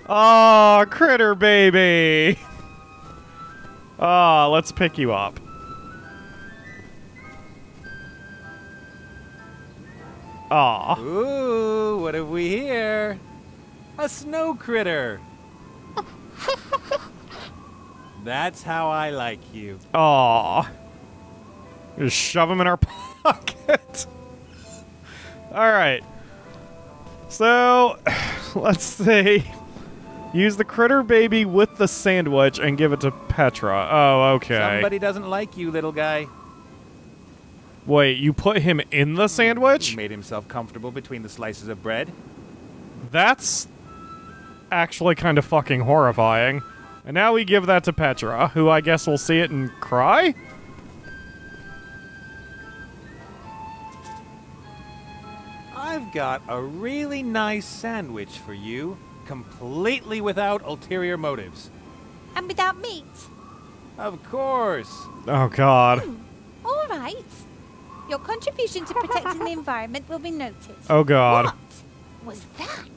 Aw, critter baby. Ah, let's pick you up. Aw. Ooh, what have we here? A snow critter. That's how I like you. Aw. Just shove them in our pocket. Alright. So, let's see. Use the critter baby with the sandwich and give it to Petra. Oh, okay. Somebody doesn't like you, little guy. Wait, you put him in the sandwich? He sandwich? made himself comfortable between the slices of bread. That's actually kind of fucking horrifying. And now we give that to Petra, who I guess will see it and cry? I've got a really nice sandwich for you, completely without ulterior motives. And without meat. Of course. Oh, God. Hmm. All right. Your contribution to protecting the environment will be noted. Oh God. What was that?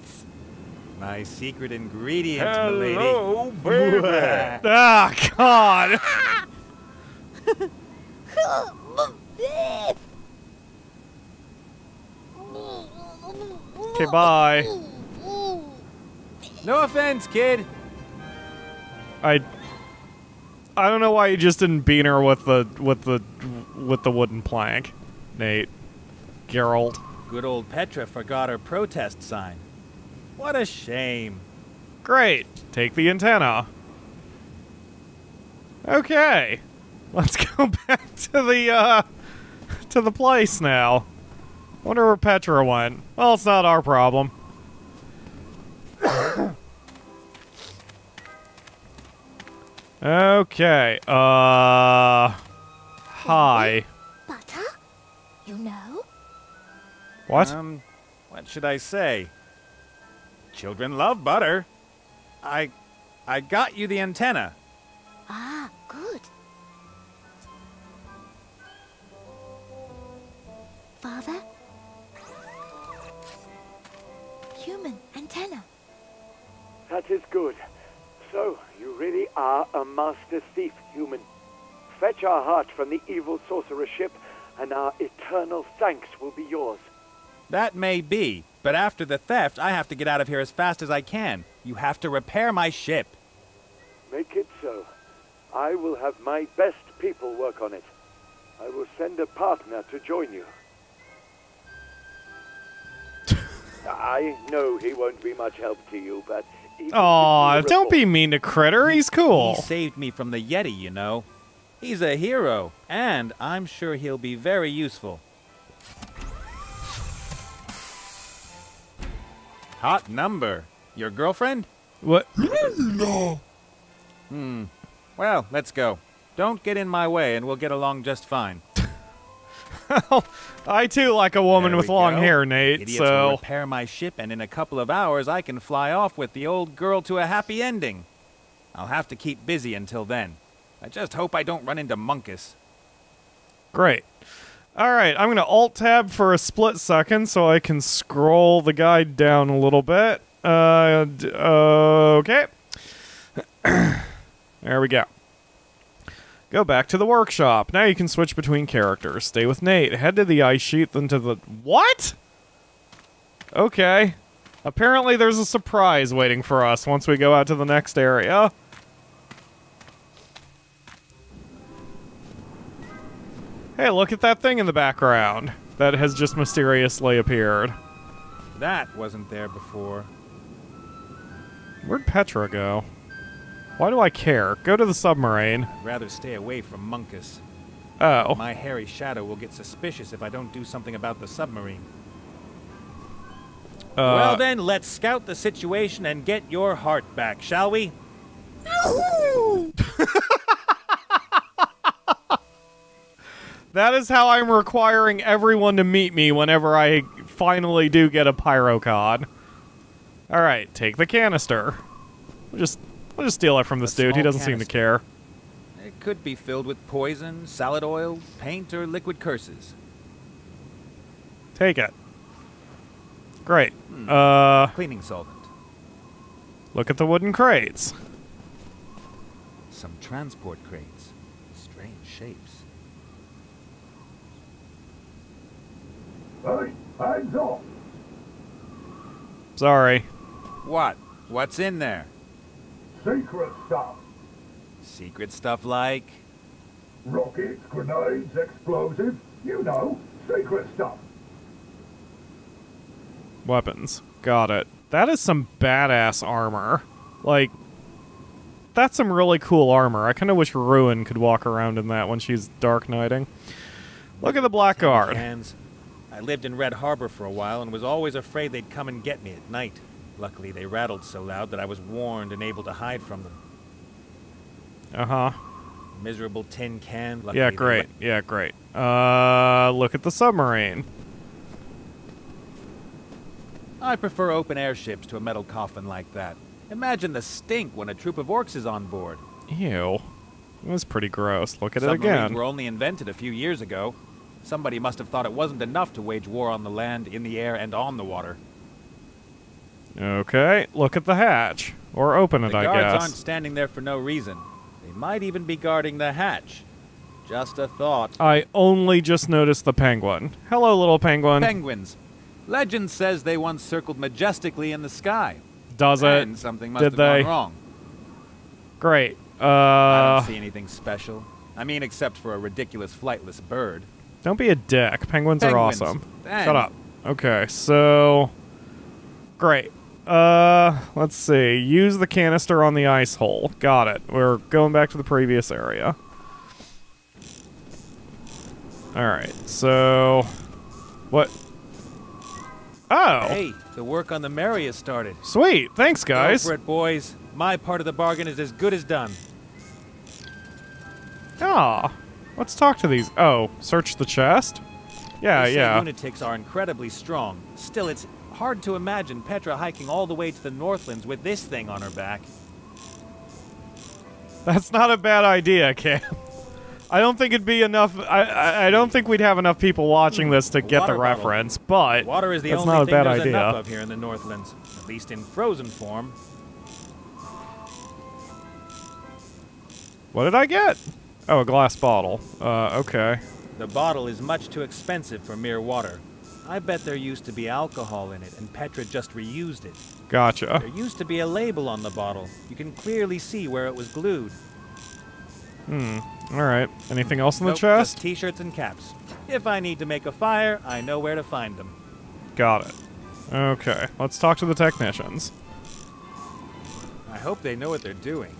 My secret ingredient, milady. Hello, baby. Ah, God. Okay, bye. No offense, kid. I. I don't know why you just didn't beat her with the with the with the wooden plank, Nate. Gerald. Good old Petra forgot her protest sign. What a shame. Great. Take the antenna. Okay. Let's go back to the uh to the place now. Wonder where Petra went. Well, it's not our problem. okay. Uh Hi. Butter? You know? What? Um, what should I say? Children love butter. I I got you the antenna. Ah, good. Father? Human antenna. That is good. So, you really are a master thief, human. Fetch our heart from the evil sorcerer ship, and our eternal thanks will be yours. That may be, but after the theft, I have to get out of here as fast as I can. You have to repair my ship. Make it so. I will have my best people work on it. I will send a partner to join you. I know he won't be much help to you, but... he can Aw, give you a don't be mean to Critter. He's cool. He saved me from the Yeti, you know. He's a hero, and I'm sure he'll be very useful. Hot number. Your girlfriend? What? Hmm. Well, let's go. Don't get in my way, and we'll get along just fine. I too like a woman with long go. hair, Nate. Idiots will so repair my ship, and in a couple of hours, I can fly off with the old girl to a happy ending. I'll have to keep busy until then. I just hope I don't run into Munkus. great. All right, I'm gonna Alt Tab for a split second so I can scroll the guide down a little bit. Uh, d- okay. there we go. Go back to the workshop. Now you can switch between characters. Stay with Nate. Head to the ice sheet, then to the what? Okay. Apparently, there's a surprise waiting for us once we go out to the next area. Hey, look at that thing in the background that has just mysteriously appeared. That wasn't there before. Where'd Petra go? Why do I care? Go to the submarine. I'd rather stay away from Munkus. Oh. My hairy shadow will get suspicious if I don't do something about the submarine. Uh, well, then, let's scout the situation and get your heart back, shall we? That is how I'm requiring everyone to meet me whenever I finally do get a pyrocod. All right, take the canister. We'll just we'll just steal it from this A dude. He doesn't seem to care. It could be filled with poison, salad oil, paint, or liquid curses. Take it. Great. Hmm. Uh, Cleaning solvent. look at the wooden crates. Some transport crates. Hey, hands off. Sorry. What? What's in there? Secret stuff. Secret stuff like. Rockets, grenades, explosives. You know, secret stuff. Weapons. Got it. That is some badass armor. Like, that's some really cool armor. I kind of wish Ruin could walk around in that when she's Dark Knighting. Look at the Blackguard. Cans. I lived in Red Harbor for a while and was always afraid they'd come and get me at night. Luckily, they rattled so loud that I was warned and able to hide from them. Uh huh. Miserable tin can. Luckily, Yeah, great. Yeah, great. Uh, look at the submarine. I prefer open airships to a metal coffin like that. Imagine the stink when a troop of orcs is on board. Ew. It was pretty gross. Look at it again. Submarines were only invented a few years ago. Somebody must have thought it wasn't enough to wage war on the land, in the air, and on the water. Okay, look at the hatch. Or open it, The I guards aren't standing there for no reason. They might even be guarding the hatch. Just a thought. I only just noticed the penguin. Hello, little penguin. Penguins. Legend says they once circled majestically in the sky. Does it? And something must Did have they? gone wrong. Great. Uh, I Uh, don't see anything special. I mean, except for a ridiculous flightless bird. Don't be a dick. Penguins, are awesome. Shut up. Okay, so great. Uh, let's see. Use the canister on the ice hole. Got it. We're going back to the previous area. All right. So, what? Oh, Hey, the work on the Mary has started. sweet. Thanks, Go guys. for it, boys. My part of the bargain is as good as done. Ah, let's talk to these. Oh, search the chest. Yeah, They yeah. lunatics are incredibly strong. Still, it's hard to imagine Petra hiking all the way to the Northlands with this thing on her back. That's not a bad idea, Cam. I don't think it'd be enough. I, I I don't think we'd have enough people watching this to get the Water bottle. reference, but Water is the that's only not a thing bad idea. enough of here in the Northlands, at least in frozen form. What did I get? Oh, a glass bottle. Uh, okay. The bottle is much too expensive for mere water. I bet there used to be alcohol in it, and Petra just reused it. Gotcha. There used to be a label on the bottle. You can clearly see where it was glued. Hmm. All right. Anything else in the Nope, chest? Just t-shirts and caps. If I need to make a fire, I know where to find them. Got it. Okay. Let's talk to the technicians. I hope they know what they're doing.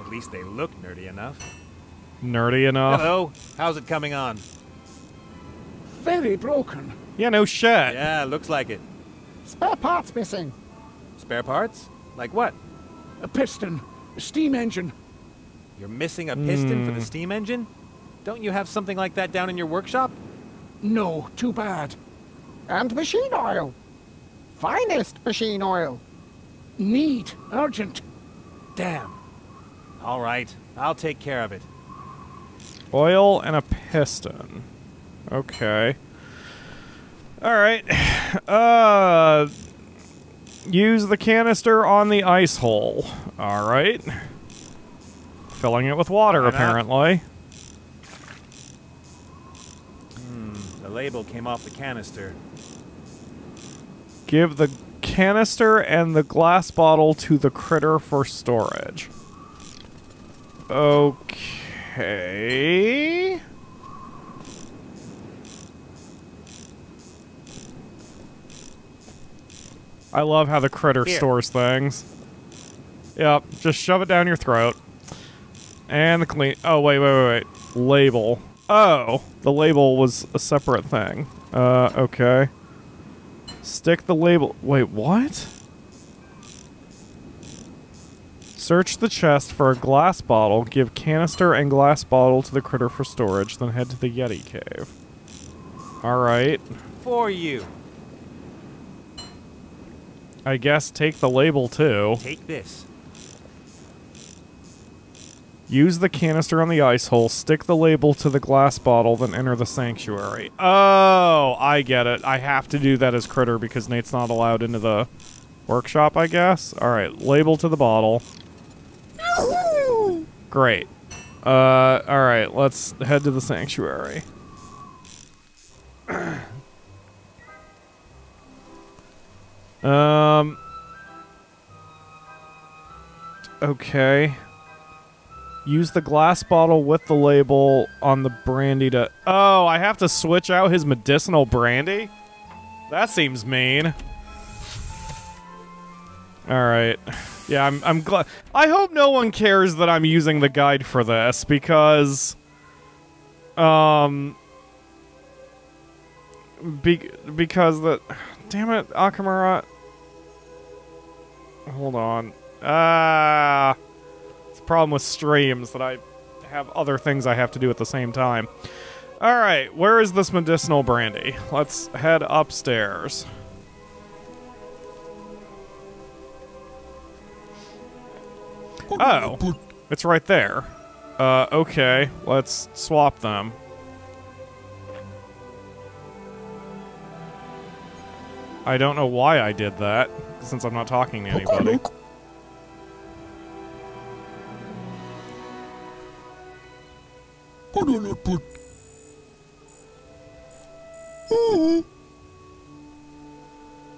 At least they look nerdy enough. Nerdy enough. Hello, how's it coming on? Very broken. Yeah, no shit. Yeah, looks like it. Spare parts missing. Spare parts? Like what? A piston. A steam engine. You're missing a piston for Hmm. the steam engine? Don't you have something like that down in your workshop? No, too bad. And machine oil. Finest machine oil. Need. Urgent. Damn. All right, I'll take care of it. Oil and a piston. Okay. All right. Uh use the canister on the ice hole. All right. Filling it with water Why apparently. The label came off the canister. Give the canister and the glass bottle to the critter for storage. Okay. I love how the critter Here. stores things. Yep, just shove it down your throat. And the clean. Oh, wait, wait, wait, wait. Label. Oh, the label was a separate thing. Uh, okay. Stick the label. Wait, what? Search the chest for a glass bottle. Give canister and glass bottle to the critter for storage. Then head to the Yeti cave. All right. For you. I guess take the label too. Take this. Use the canister on the ice hole, stick the label to the glass bottle, then enter the sanctuary. Oh, I get it. I have to do that as critter because Nate's not allowed into the workshop, I guess. All right, label to the bottle. Great. Uh, all right, let's head to the sanctuary. um. Okay. Use the glass bottle with the label on the brandy to. Oh, I have to switch out his medicinal brandy? That seems mean. Alright. Yeah, I'm, I'm glad. I hope no one cares that I'm using the guide for this because. Um. Be- because the. Damn it, Akamura. Hold on. Ah. It's a problem with streams that I have other things I have to do at the same time. Alright, where is this medicinal brandy? Let's head upstairs. Oh, it's right there. Uh, okay, let's swap them. I don't know why I did that, since I'm not talking to anybody.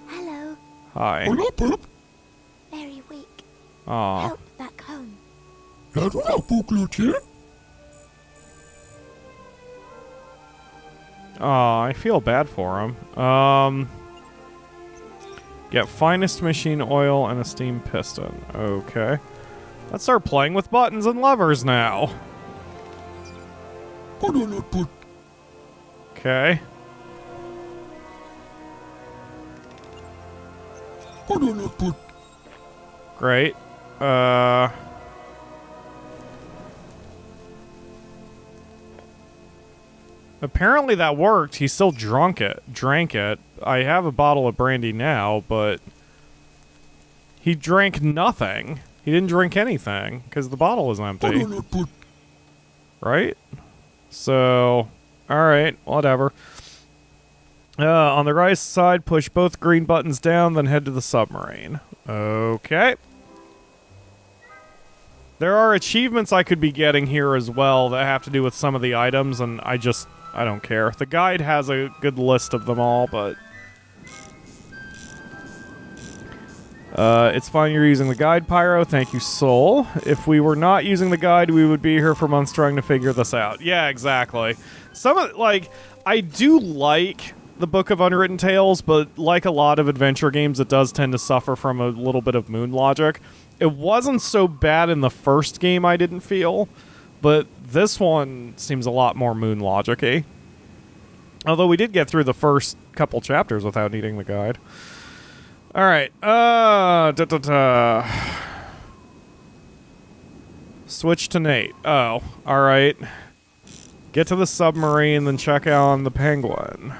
Hello. Hi. Very weak. Aw. Help back home. Aw, I feel bad for him. Um... Get finest machine oil and a steam piston. Okay. Let's start playing with buttons and levers now. Okay. Great. Uh. Apparently that worked. He still drunk it, drank it. I have a bottle of brandy now, but he drank nothing. He didn't drink anything because the bottle was empty. Right? So, all right, whatever. Uh, on the right side, push both green buttons down, then head to the submarine. Okay. There are achievements I could be getting here as well that have to do with some of the items, and I just, I don't care. The guide has a good list of them all, but... Uh, it's fine you're using the guide, Pyro. Thank you, Soul. If we were not using the guide, we would be here for months trying to figure this out. Yeah, exactly. Some of, like, I do like the Book of Unwritten Tales, but like a lot of adventure games, it does tend to suffer from a little bit of moon logic. It wasn't so bad in the first game, I didn't feel, but this one seems a lot more moon logic-y. Although we did get through the first couple chapters without needing the guide. All right. Uh, da, da, da. Switch to Nate. Oh, all right. Get to the submarine, then check out on the penguin.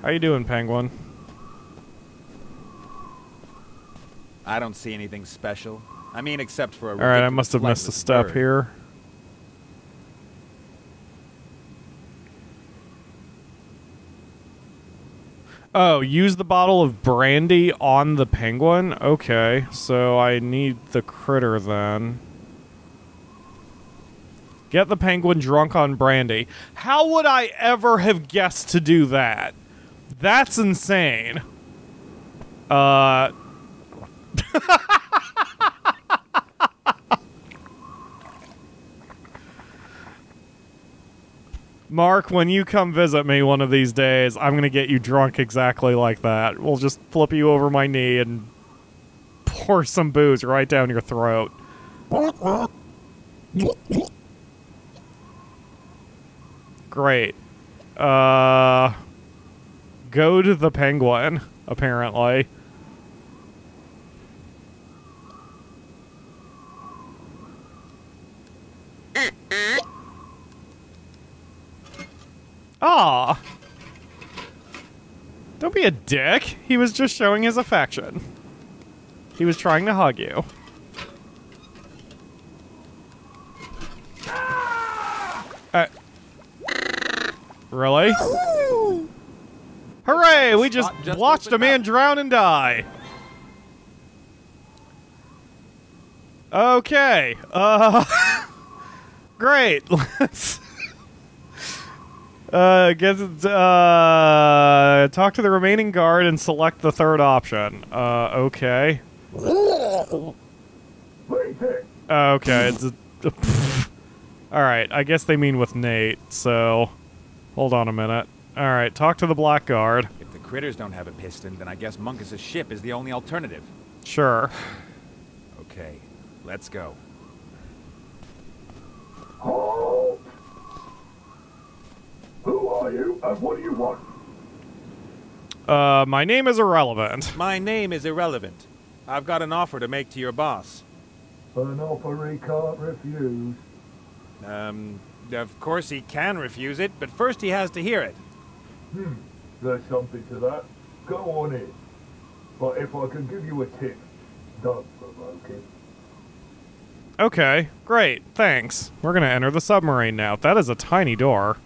How you doing, penguin? I don't see anything special. I mean, except for a. All right, I must have missed a step bird. here. Oh, use the bottle of brandy on the penguin? Okay, so I need the critter then. Get the penguin drunk on brandy. How would I ever have guessed to do that? That's insane. Uh. Mark, when you come visit me one of these days, I'm going to get you drunk exactly like that. We'll just flip you over my knee and pour some booze right down your throat. Great. Uh go to the penguin, apparently. Aw. Don't be a dick. He was just showing his affection. He was trying to hug you. Uh, really? Hooray! We just, just watched a man up. drown and die. Okay. Uh, great. Let's uh, uh, talk to the remaining guard and select the third option. Uh, okay. Okay. It's a, all right. I guess they mean with Nate. So, hold on a minute. All right. Talk to the black guard. If the critters don't have a piston, then I guess Munkus's ship is the only alternative. Sure. Okay, let's go. Halt! Who are you and what do you want? Uh, my name is irrelevant. My name is irrelevant. I've got an offer to make to your boss. An offer he can't refuse. Um, of course he can refuse it, but first he has to hear it. Hmm, there's something to that. Go on in. But if I can give you a tip, don't provoke him. Okay, great. Thanks. We're gonna enter the submarine now. That is a tiny door.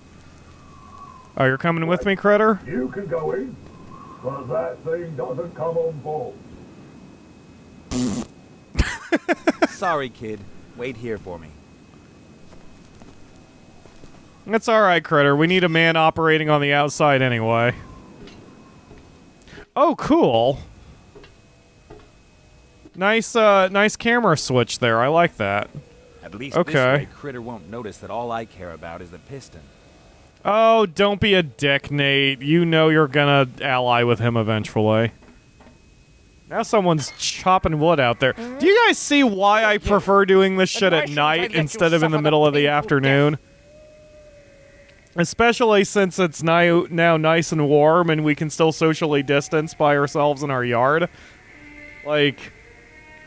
Oh, you're coming with me, Critter? You can go in. but that thing doesn't come on board. Sorry, kid. Wait here for me. It's alright, Critter. We need a man operating on the outside anyway. Oh, cool. Nice, uh, nice camera switch there. I like that. At least Okay. this way, Critter won't notice that all I care about is the piston. Oh, don't be a dick, Nate. You know you're gonna ally with him eventually. Now someone's chopping wood out there. Do you guys see why I prefer doing this shit at night instead of in the middle of the afternoon? Especially since it's now, now nice and warm and we can still socially distance by ourselves in our yard. Like,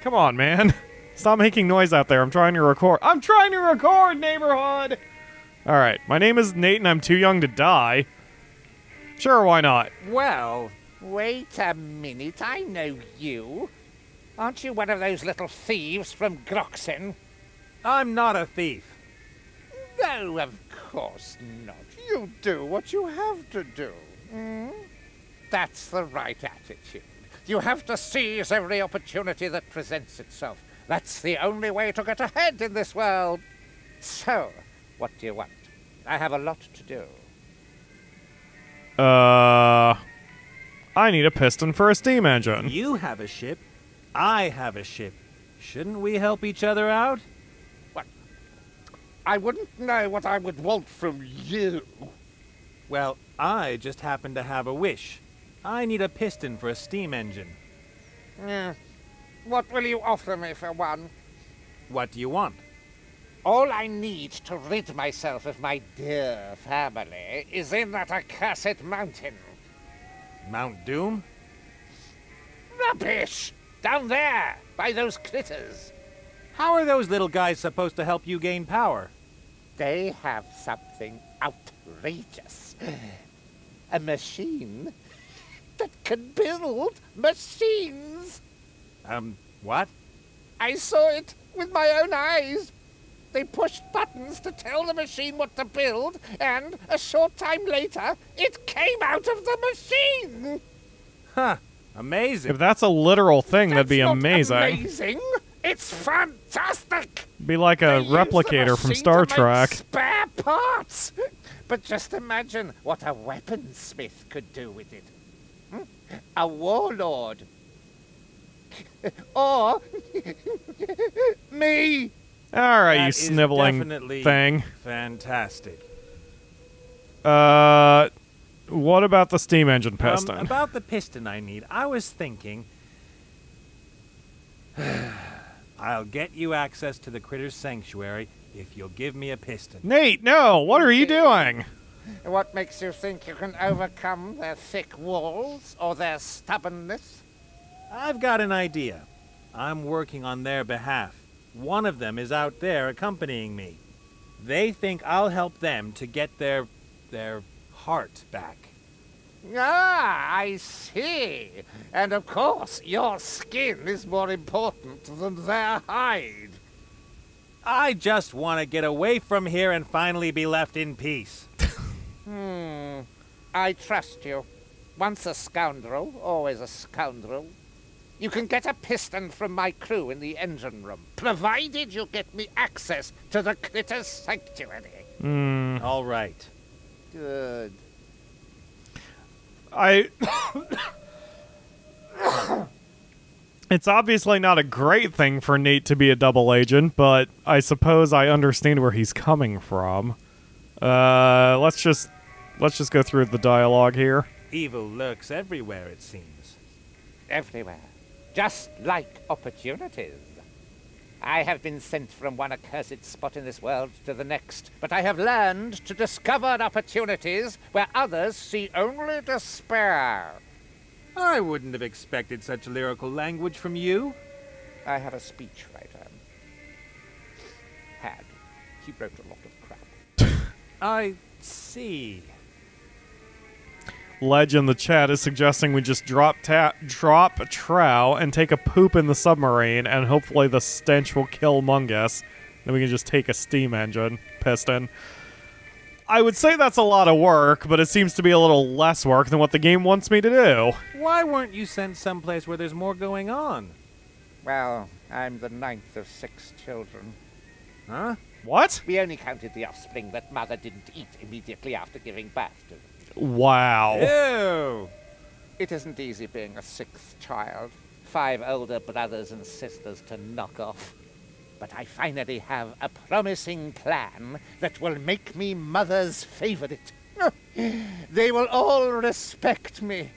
come on, man. Stop making noise out there. I'm trying to record. I'm trying to record, neighborhood! Alright, my name is Nate and I'm too young to die. Sure, why not? Well, Wait a minute, I know you. Aren't you one of those little thieves from Groxen? I'm not a thief. No, of course not. You do what you have to do. Hmm? That's the right attitude. You have to seize every opportunity that presents itself. That's the only way to get ahead in this world. So, what do you want? I have a lot to do. Uh. I need a piston for a steam engine. You have a ship. I have a ship. Shouldn't we help each other out? I wouldn't know what I would want from you. Well, I just happen to have a wish. I need a piston for a steam engine. Yeah. What will you offer me for one? What do you want? All I need to rid myself of my dear family is in that accursed mountain. Mount Doom? Rubbish! Down there, by those critters. How are those little guys supposed to help you gain power? They have something outrageous. A machine that can build machines. Um, what? I saw it with my own eyes. They pushed buttons to tell the machine what to build, and a short time later, it came out of the machine. Huh. Amazing. If that's a literal thing, that'd be not amazing. Amazing. It's fantastic. Be like a They replicator from Star to make Trek. Spare parts. But just imagine what a weaponsmith could do with it. A warlord. or me. All right, That you sniveling definitely thing. Fantastic. Uh, what about the steam engine Um, piston? about the piston I need, I was thinking. I'll get you access to the Critter's Sanctuary if you'll give me a piston. Nate, no! What are you doing? What makes you think you can overcome their thick walls or their stubbornness? I've got an idea. I'm working on their behalf. One of them is out there accompanying me. They think I'll help them to get their their heart back. Ah, I see. And of course, your skin is more important than their hide. I just want to get away from here and finally be left in peace. Hmm. I trust you. Once a scoundrel, always a scoundrel. You can get a piston from my crew in the engine room, provided you get me access to the Critter's Sanctuary. Hmm. All right. Good. I. it's obviously not a great thing for Nate to be a double agent, but I suppose I understand where he's coming from. Uh, let's just let's just go through the dialogue here. Evil lurks everywhere, it seems. Everywhere. Just like opportunities. I have been sent from one accursed spot in this world to the next, but I have learned to discover opportunities where others see only despair. I wouldn't have expected such lyrical language from you. I have a speechwriter. Had. He wrote a lot of crap. I see. Ledge in the chat is suggesting we just drop ta- drop trow and take a poop in the submarine, and hopefully the stench will kill Munkus. Then we can just take a steam engine piston. I would say that's a lot of work, but it seems to be a little less work than what the game wants me to do. Why weren't you sent someplace where there's more going on? Well, I'm the ninth of six children. Huh? What? We only counted the offspring that mother didn't eat immediately after giving birth to them. Wow. Ew! It isn't easy being a sixth child. Five older brothers and sisters to knock off. But I finally have a promising plan that will make me mother's favorite. they will all respect me.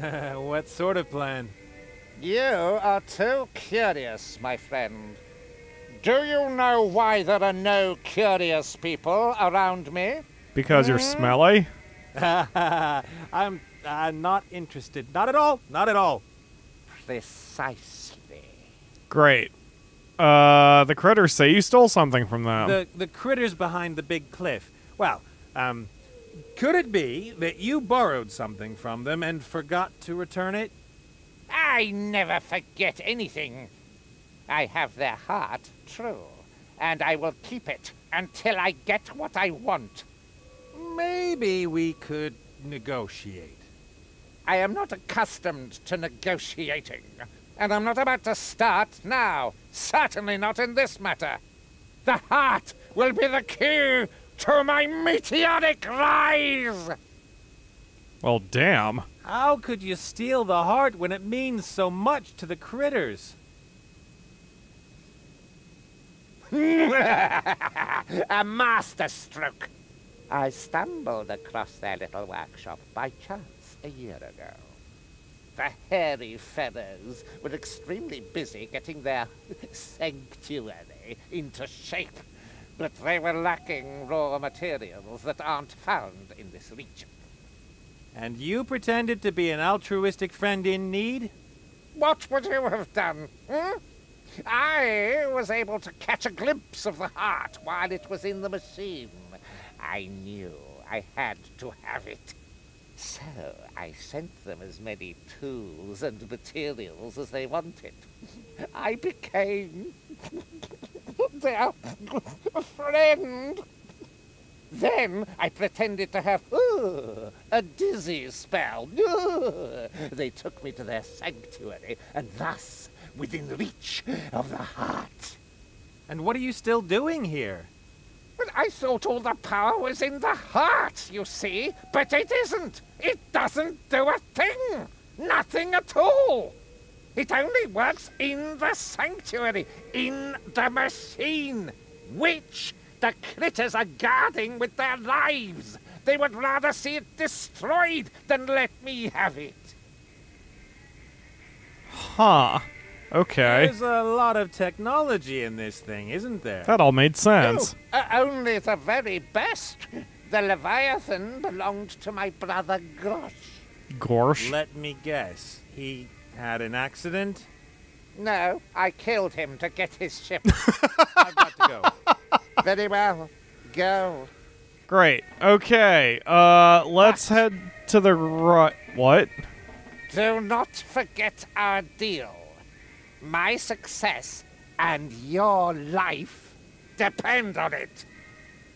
what sort of plan? You are too curious, my friend. Do you know why there are no curious people around me? Because you're hmm? smelly? I'm uh, not interested. Not at all. Not at all. Precisely. Great. Uh, the critters say you stole something from them. The the critters behind the big cliff. Well, um, could it be that you borrowed something from them and forgot to return it? I never forget anything. I have their heart, true, and I will keep it until I get what I want. Maybe we could negotiate. I am not accustomed to negotiating, and I'm not about to start now. Certainly not in this matter. The heart will be the key to my meteoric rise! well, damn. How could you steal the heart when it means so much to the critters? a masterstroke. I stumbled across their little workshop by chance a year ago. The hairy feathers were extremely busy getting their sanctuary into shape, but they were lacking raw materials that aren't found in this region. And you pretended to be an altruistic friend in need? What would you have done? Hmm? I was able to catch a glimpse of the heart while it was in the machine. I knew I had to have it. So I sent them as many tools and materials as they wanted. I became their friend. Then I pretended to have a dizzy spell. They took me to their sanctuary, and thus within reach of the heart. And what are you still doing here? I thought all the power was in the heart, you see. But it isn't. It doesn't do a thing. Nothing at all. It only works in the sanctuary, in the machine, which the critters are guarding with their lives. They would rather see it destroyed than let me have it. Huh. Okay. There's a lot of technology in this thing, isn't there? That all made sense. No, uh, only the very best. The Leviathan belonged to my brother Gosh. Gorsh. Let me guess. He had an accident? No, I killed him to get his ship. I've got to go. very well. Go. Great. Okay. Uh, let's head to the right. What? Do not forget our deal. My success and your life depend on it.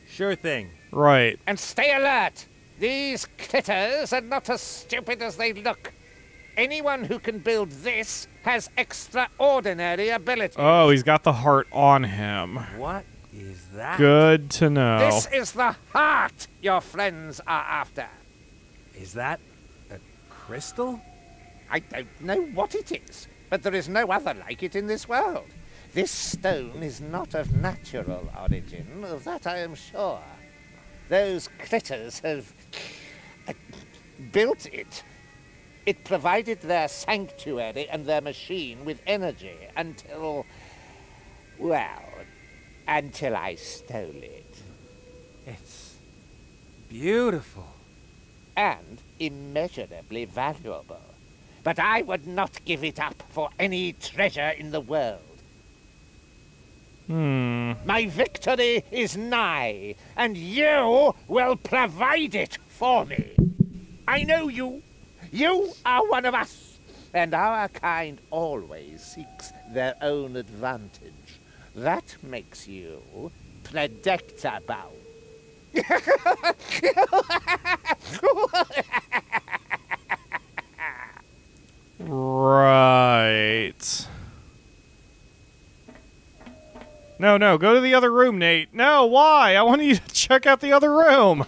Sure thing. Right. And stay alert. These critters are not as stupid as they look. Anyone who can build this has extraordinary abilities. Oh, he's got the heart on him. What is that? Good to know. This is the heart your friends are after. Is that a crystal? I don't know what it is, but there is no other like it in this world. This stone is not of natural origin, of that I am sure. Those critters have uh, built it. It provided their sanctuary and their machine with energy until, well, until I stole it. It's beautiful. And immeasurably valuable. But I would not give it up for any treasure in the world. Hmm. My victory is nigh, and you will provide it for me. I know you. You are one of us, and our kind always seeks their own advantage. That makes you predictable. Right. No, no, go to the other room, Nate. No, why? I want you to check out the other room.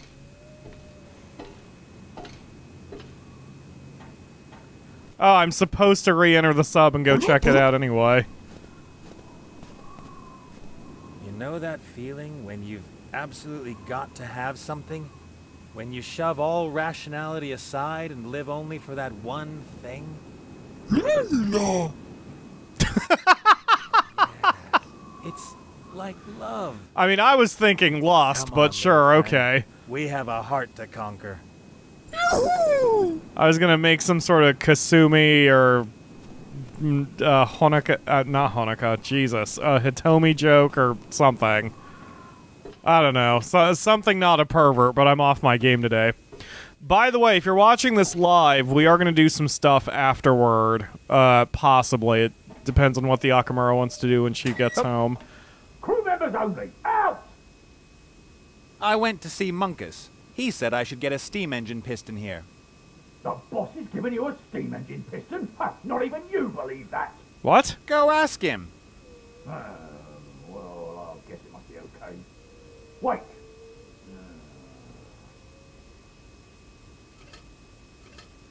Oh, I'm supposed to re-enter the sub and go oh, check it oh. out anyway. You know that feeling when you've absolutely got to have something? When you shove all rationality aside and live only for that one thing? No. It's like love. I mean, I was thinking Lost, Come but on, sure, little okay. We have a heart to conquer. I was gonna make some sort of Kasumi or mm, uh, Honoka, uh, not Honoka, Jesus, a Hitomi joke or something. I don't know, so, something not a pervert, but I'm off my game today. By the way, if you're watching this live, we are gonna do some stuff afterward. Uh, possibly. It depends on what the Akamura wants to do when she gets home. Crew members only. Out! I went to see Munkus. He said I should get a steam engine piston here. The boss is giving you a steam engine piston? Ha, not even you believe that. What? Go ask him. Uh, well, I guess it must be okay. Wait.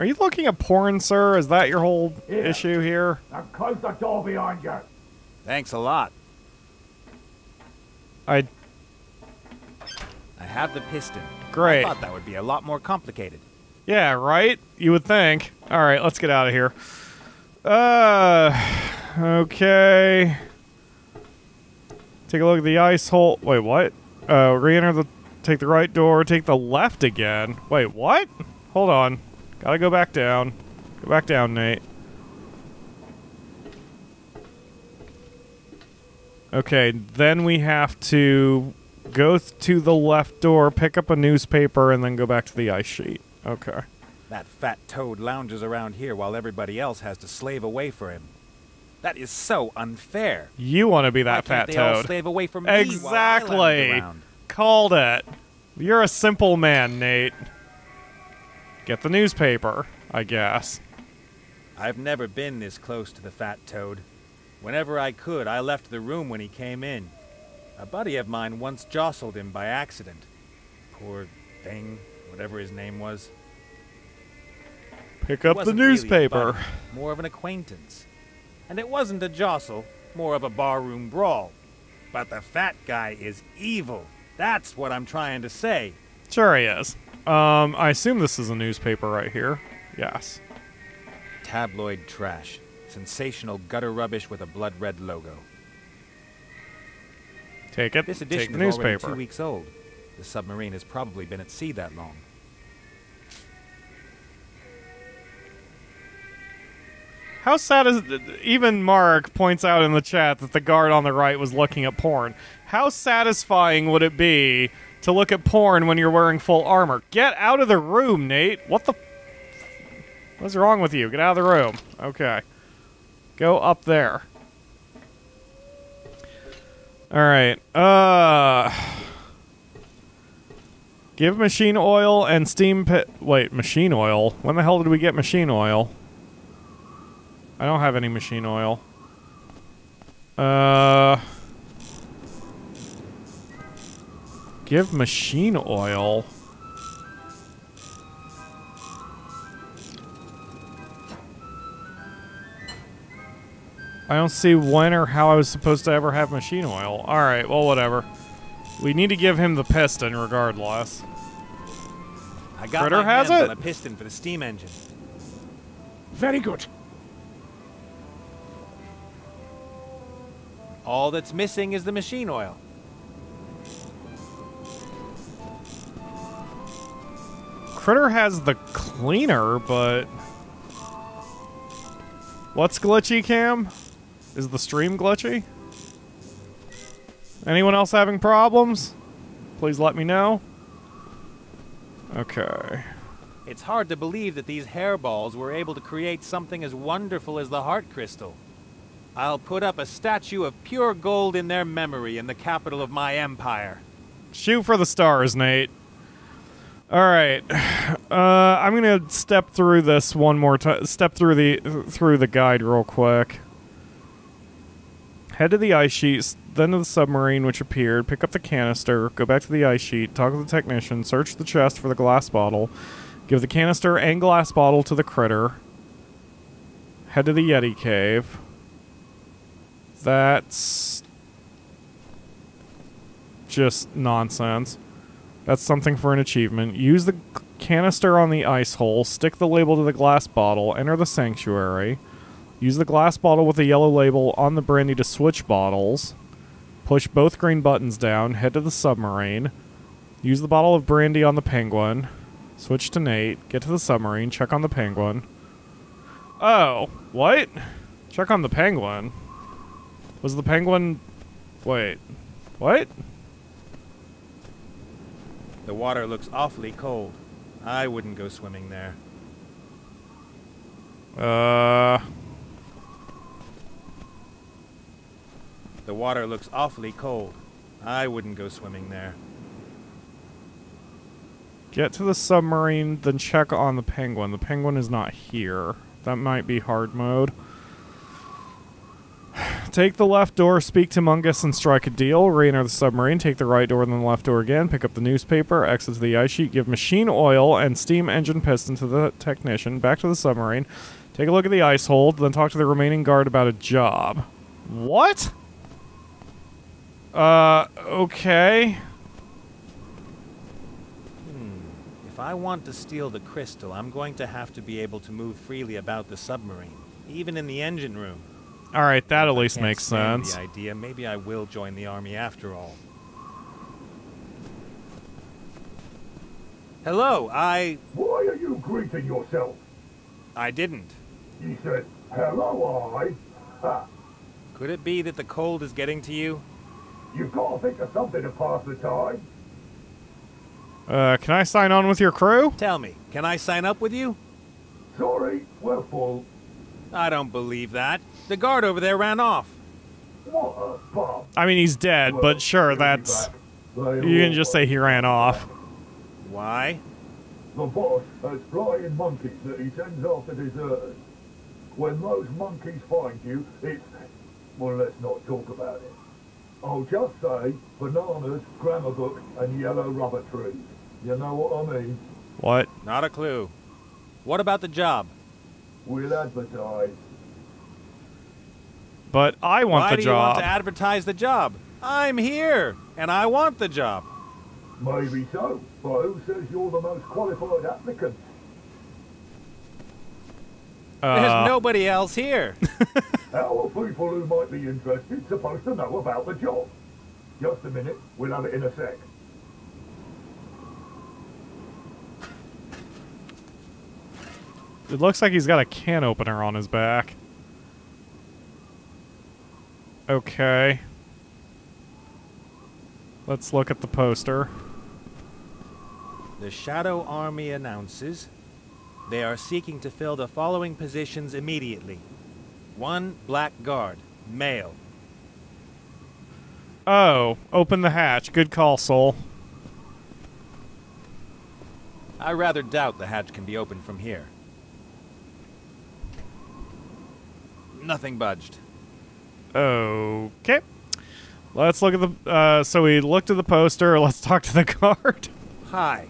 Are you looking at porn, sir? Is that your whole Yeah. issue here? Now close the door behind you. Thanks a lot. I I have the piston. Great. I thought that would be a lot more complicated. Yeah, right? You would think. All right, let's get out of here. Uh, okay. Take a look at the ice hole. Wait, what? Uh, re-enter the. Take the right door. Take the left again. Wait, what? Hold on. Gotta go back down. Go back down, Nate. Okay, then we have to go to the left door, pick up a newspaper, and then go back to the ice sheet. Okay. That fat toad lounges around here while everybody else has to slave away for him. That is so unfair. You want to be that fat they all slave away from me I lounge exactly. Called it. You're a simple man, Nate. Get the newspaper, I guess. I've never been this close to the fat toad. Whenever I could, I left the room when he came in. A buddy of mine once jostled him by accident. Poor thing, whatever his name was. Pick up the really newspaper. buddy, more of an acquaintance. And it wasn't a jostle, more of a barroom brawl. But the fat guy is evil. That's what I'm trying to say. Sure he is. Um, I assume this is a newspaper right here. Yes. Tabloid trash. Sensational gutter rubbish with a blood red logo. Take it. This Take edition the is newspaper. two weeks old. The submarine has probably been at sea that long. How sad is it? even Mark points out in the chat that the guard on the right was looking at porn. How satisfying would it be to look at porn when you're wearing full armor? Get out of the room, Nate. What the What's wrong with you? Get out of the room. Okay. Go up there. All right. Uh Give machine oil and steam pit. Wait, machine oil. When the hell did we get machine oil? I don't have any machine oil. Uh. Give machine oil. I don't see when or how I was supposed to ever have machine oil. Alright, well, whatever. We need to give him the piston regardless. I got Critter has it? on a piston for the steam engine. Very good. All that's missing is the machine oil. Critter has the cleaner, but. What's glitchy, Cam? Is the stream glitchy? Anyone else having problems? Please let me know. Okay. It's hard to believe that these hairballs were able to create something as wonderful as the heart crystal. I'll put up a statue of pure gold in their memory in the capital of my empire. Shoot for the stars, Nate. All right, uh, I'm gonna step through this one more time. Step through the through the guide real quick. Head to the ice sheet, then to the submarine which appeared. Pick up the canister. Go back to the ice sheet. Talk to the technician. Search the chest for the glass bottle. Give the canister and glass bottle to the critter. Head to the Yeti cave. That's just nonsense. That's something for an achievement. Use the canister on the ice hole, stick the label to the glass bottle, enter the sanctuary. Use the glass bottle with the yellow label on the brandy to switch bottles. Push both green buttons down, head to the submarine. Use the bottle of brandy on the penguin. Switch to Nate, get to the submarine, check on the penguin. Oh, what? Check on the penguin. Was the penguin. Wait. What? The water looks awfully cold. I wouldn't go swimming there. Uh. The water looks awfully cold. I wouldn't go swimming there. Get to the submarine, then check on the penguin. The penguin is not here. That might be hard mode. Take the left door, speak to Munkus, and strike a deal. Re enter the submarine. Take the right door, then the left door again. Pick up the newspaper. Exit to the ice sheet. Give machine oil and steam engine piston to the technician. Back to the submarine. Take a look at the ice hold, then talk to the remaining guard about a job. What? Uh, okay. If I want to steal the crystal, I'm going to have to be able to move freely about the submarine, even in the engine room. Alright, that at If I least can't makes stand sense. The idea, maybe I will join the army after all. Hello, I. Why are you greeting yourself? I didn't. You said, hello, I. Ha! Could it be that the cold is getting to you? You've got to think of something to pass the time. Uh, can I sign on with your crew? Tell me, can I sign up with you? Sorry, we're full. I don't believe that. The guard over there ran off. What a bum. I mean, he's dead, but sure, that's. You can just say he ran off. Why? The boss has flying monkeys that he sends after deserters. When those monkeys find you, it's... Well, let's not talk about it. I'll just say bananas, grammar book, and yellow rubber trees. You know what I mean? What? Not a clue. What about the job? We'll advertise. But I want Why the do you want to advertise the job? I'm here, and I want the job. Maybe so, but who says you're the most qualified applicant? Uh, There's nobody else here. How are people who might be interested supposed to know about the job? Just a minute, we'll have it in a sec. It looks like he's got a can opener on his back. Okay. Let's look at the poster. The Shadow Army announces they are seeking to fill the following positions immediately. One black guard, male. Oh, open the hatch. Good call, Sul. I rather doubt the hatch can be opened from here. Nothing budged. Okay. Let's look at the. Uh, so we looked at the poster. Let's talk to the guard. Hi.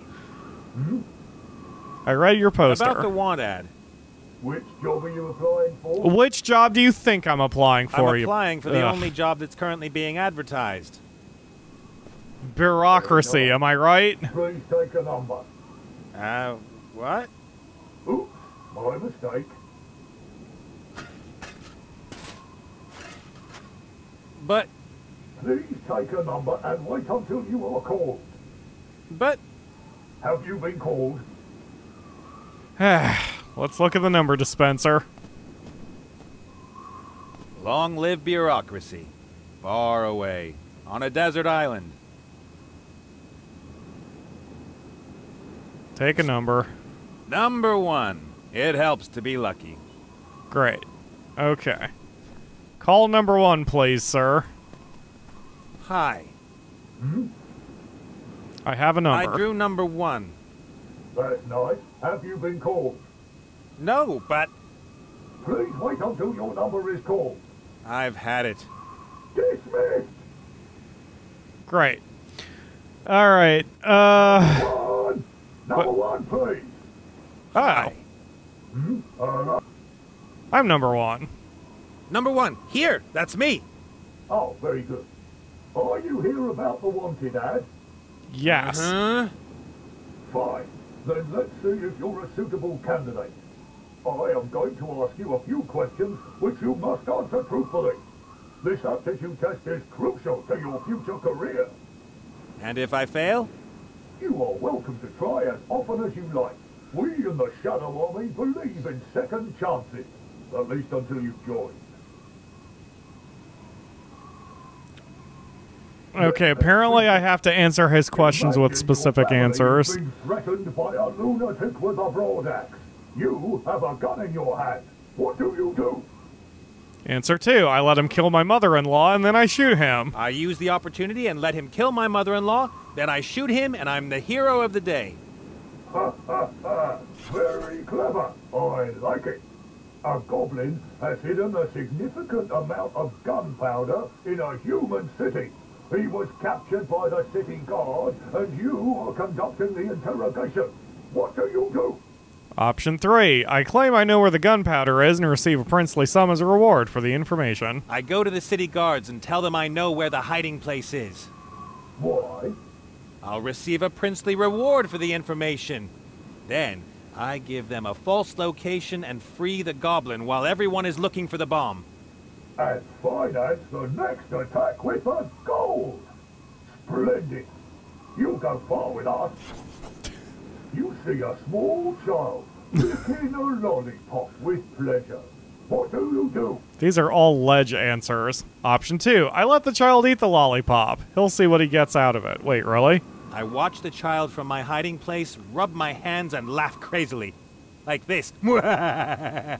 I read your poster. About the want ad. Which job are you applying for? Which job do you think I'm applying for? I'm you- applying for the Ugh. only job that's currently being advertised. bureaucracy. Am I right? Please take a number. Uh, what? Oops, my mistake. But, Please take a number and wait until you are called. but, Have you been called? Let's look at the number dispenser. long live bureaucracy. Far away, on a desert island. Take a number. Number one. It helps to be lucky. Great. Okay. Call number one, please, sir. Hi. I have a number. I drew number one. That's nice. Have you been called? No, but Please wait until your number is called. I've had it. Dismissed! Great. All right. Uh. One! Number one, please! Oh. Hmm? Uh, I'm number one. Number one, here, that's me. oh, very good. Are you here about the wanted ad? Yes. Huh? Fine. Then let's see if you're a suitable candidate. I am going to ask you a few questions which you must answer truthfully. This aptitude test is crucial to your future career. And if I fail? You are welcome to try as often as you like. We in the Shadow Army believe in second chances, at least until you've joined. Okay, apparently I have to answer his questions with specific answers. threatened by a lunatic with a broad axe. You have a gun in your hand. What do you do? Answer two I let him kill my mother in law and then I shoot him. I use the opportunity and let him kill my mother-in-law, then I shoot him and I'm the hero of the day. Ha ha ha! Very clever. I like it. A goblin has hidden a significant amount of gunpowder in a human city. He was captured by the city guard, and you are conducting the interrogation. What do you do? Option three I claim I know where the gunpowder is and receive a princely sum as a reward for the information. I go to the city guards and tell them I know where the hiding place is. Why? I'll receive a princely reward for the information. Then, I give them a false location and free the goblin while everyone is looking for the bomb. And finance the next attack with a gold. Splendid. You go far with us. You see a small child licking a lollipop with pleasure. What do you do? These are all ledge answers. Option two I let the child eat the lollipop. He'll see what he gets out of it. Wait, really? I watch the child from my hiding place, rub my hands, and laugh crazily. Like this. Why?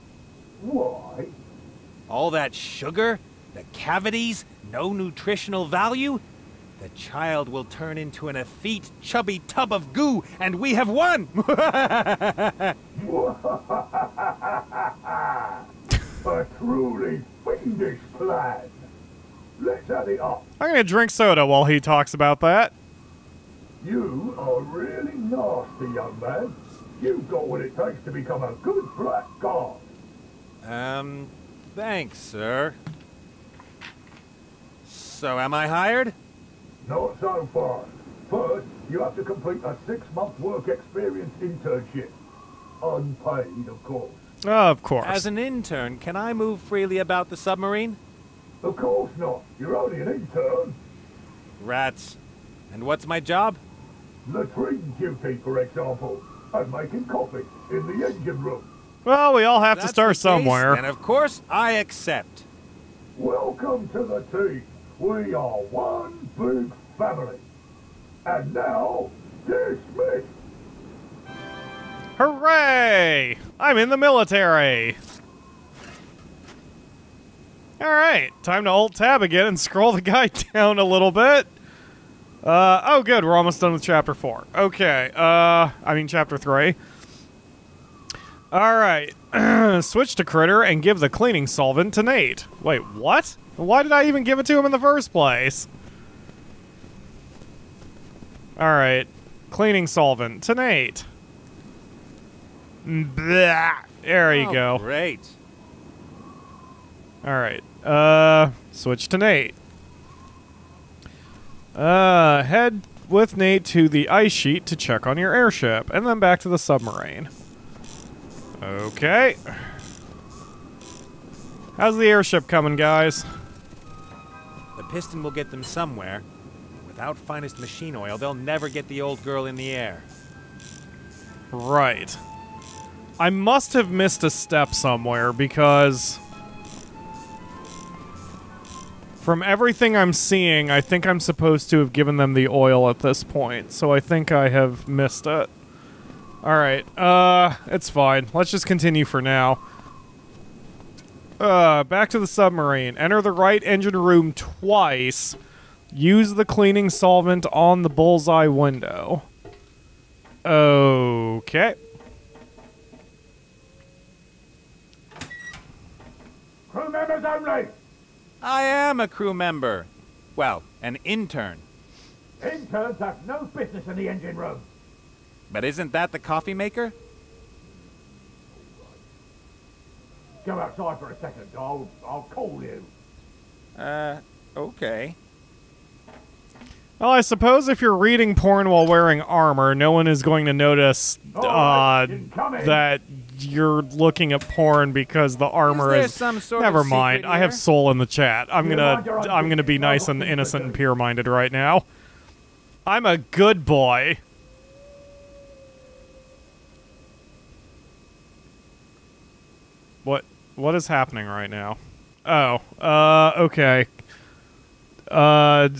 All that sugar, the cavities, no nutritional value? The child will turn into an effete, chubby tub of goo, and we have won! a truly fiendish plan. Let's add it up. I'm gonna drink soda while he talks about that. You are really nasty, young man. You've got what it takes to become a good black guard. um, thanks, sir. So, am I hired? Not so far. First, you have to complete a six-month work experience internship. Unpaid, of course. Ah, of course. As an intern, can I move freely about the submarine? Of course not. You're only an intern. Rats. And what's my job? Latrine duty, for example. And making coffee in the engine room. Well, we all have to start case, somewhere. And of course, I accept. Welcome to the team. We are one big family. And now, dismissed. Hooray! I'm in the military. All right, time to alt tab again and scroll the guy down a little bit. Uh, oh, good. We're almost done with chapter four. Okay. Uh, I mean chapter three. All right. Switch to critter and give the cleaning solvent to Nate. Wait, what? Why did I even give it to him in the first place? All right. Cleaning solvent to Nate. Blah. There you Oh, go. Great. All right. Uh, switch to Nate. Uh, head with Nate to the ice sheet to check on your airship, and then back to the submarine. Okay. How's the airship coming, guys? The piston will get them somewhere. Without finest machine oil, they'll never get the old girl in the air. Right. I must have missed a step somewhere because from everything I'm seeing, I think I'm supposed to have given them the oil at this point. So I think I have missed it. All right. Uh, it's fine. Let's just continue for now. Uh, back to the submarine. Enter the right engine room twice. Use the cleaning solvent on the bullseye window. Okay. Crew members only! I am a crew member. Well, an intern. Interns have no business in the engine room. But isn't that the coffee maker? Go outside for a second. I'll, I'll call you. Uh, okay. Well, I suppose if you're reading porn while wearing armor, no one is going to notice All uh, that you're looking at porn because the armor is. some sort of Never mind. secret I have Sul in the chat. I'm You gonna mind I'm gonna be nice and innocent and pure-minded right now. I'm a good boy. What is happening right now? Oh, uh, okay. Uh,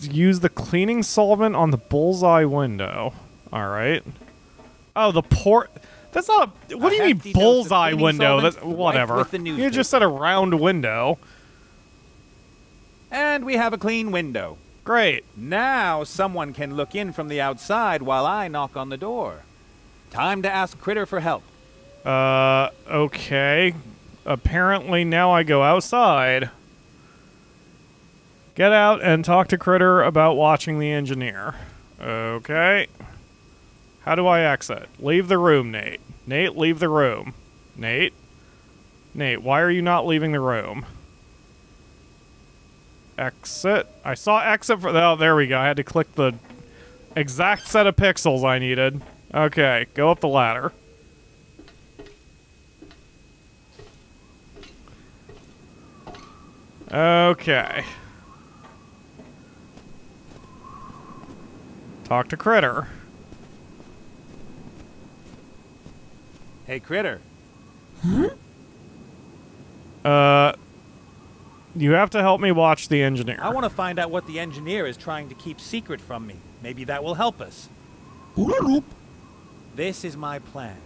use the cleaning solvent on the bullseye window. All right. Oh, the port. That's not. A, what A do you mean hefty dose of bullseye window? That's whatever. you just said a round window. And we have a clean window. Great. Now someone can look in from the outside while I knock on the door. Time to ask Critter for help. Uh, okay. Apparently now I go outside. Get out and talk to Critter about watching the engineer. Okay. How do I exit? Leave the room, Nate. Nate, leave the room. Nate? Nate, why are you not leaving the room? Exit. I saw exit for. Oh, there we go. I had to click the exact set of pixels I needed. Okay, go up the ladder. Okay. Talk to Critter. Hey, Critter. Huh? Uh, you have to help me watch the engineer. I want to find out what the engineer is trying to keep secret from me. Maybe that will help us. This is my plan.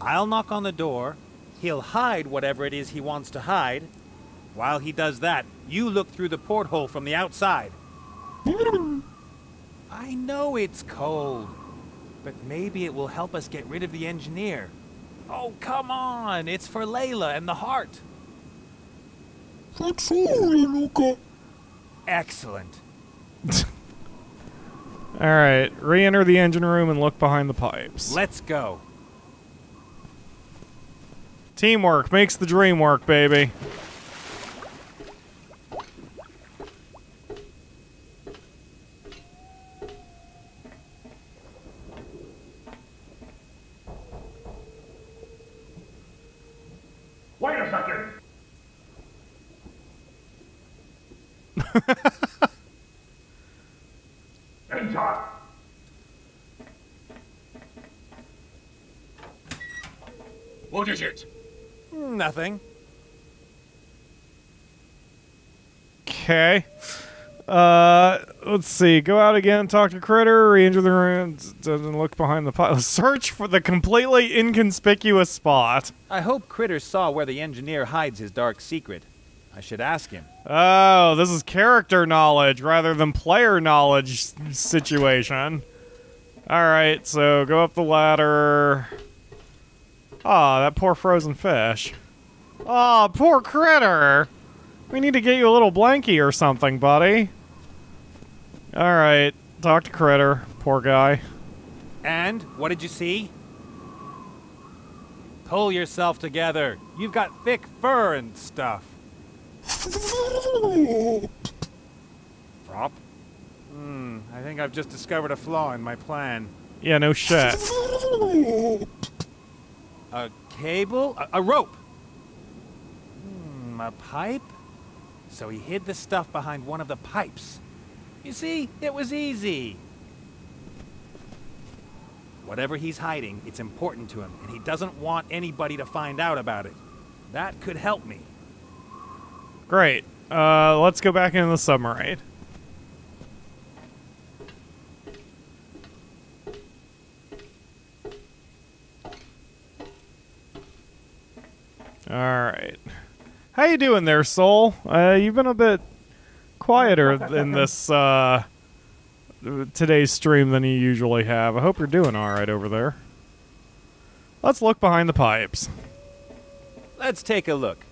I'll knock on the door. He'll hide whatever it is he wants to hide. While he does that, you look through the porthole from the outside. I know it's cold, but maybe it will help us get rid of the engineer. Oh, come on! It's for Layla and the heart. Excellent. All right, re-enter the engine room and look behind the pipes. Let's go. Teamwork makes the dream work, baby. Wait a second. What is it? Nothing. Okay. Uh, let's see. Go out again, talk to Critter, re-enter the room, and look behind the pipe. Search for the completely inconspicuous spot. I hope Critter saw where the engineer hides his dark secret. I should ask him. Oh, this is character knowledge rather than player knowledge situation. Alright, so go up the ladder. Aw, that poor frozen fish. Aw, poor critter! We need to get you a little blankie or something, buddy. Alright, talk to critter. Poor guy. And what did you see? Pull yourself together. You've got thick fur and stuff. Frop? Hmm, I think I've just discovered a flaw in my plan. Yeah, no shit. A cable? A, a rope? Hmm, a pipe? So he hid the stuff behind one of the pipes. You see, it was easy. Whatever he's hiding, it's important to him, and he doesn't want anybody to find out about it. That could help me. Great. Uh, let's go back into the submarine. All right. How you doing there, Sul? Uh, you've been a bit quieter in this uh, uh, today's stream than you usually have. I hope you're doing all right over there. Let's look behind the pipes. Let's take a look.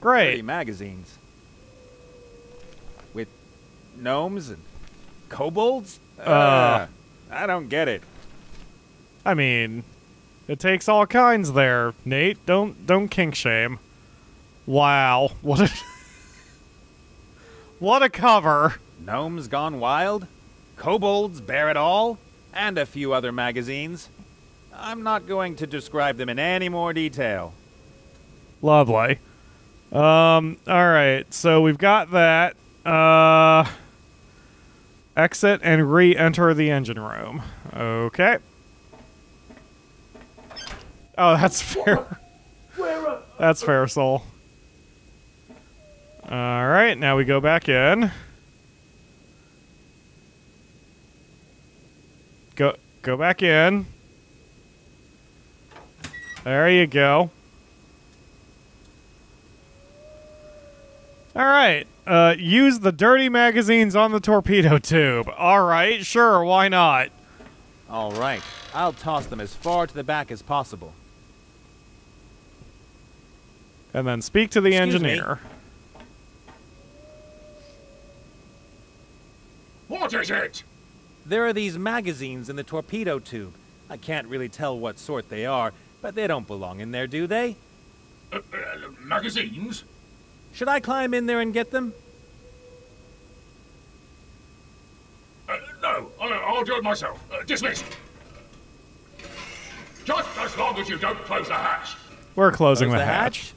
Great. Pretty magazines. With gnomes and kobolds? Uh. I don't get it. I mean, it takes all kinds there. Nate, don't don't kink shame. Wow, what a what a cover. Gnomes Gone Wild, Kobolds Bear It All, and a few other magazines. I'm not going to describe them in any more detail. Lovely. Um, all right, so we've got that. Uh, exit and re-enter the engine room. Okay. Oh, that's fair. That's fair, soul. All right, now we go back in. Go go back in. There you go. All right. Uh, use the dirty magazines on the torpedo tube. All right, sure, why not? All right, I'll toss them as far to the back as possible. And then speak to the Excuse me. What is it? There are these magazines in the torpedo tube. I can't really tell what sort they are, but they don't belong in there, do they? Uh, uh, magazines? Should I climb in there and get them? Uh, no, I, I'll do it myself. Uh, dismissed. Just as long as you don't close the hatch. We're closing Close the, the hatch.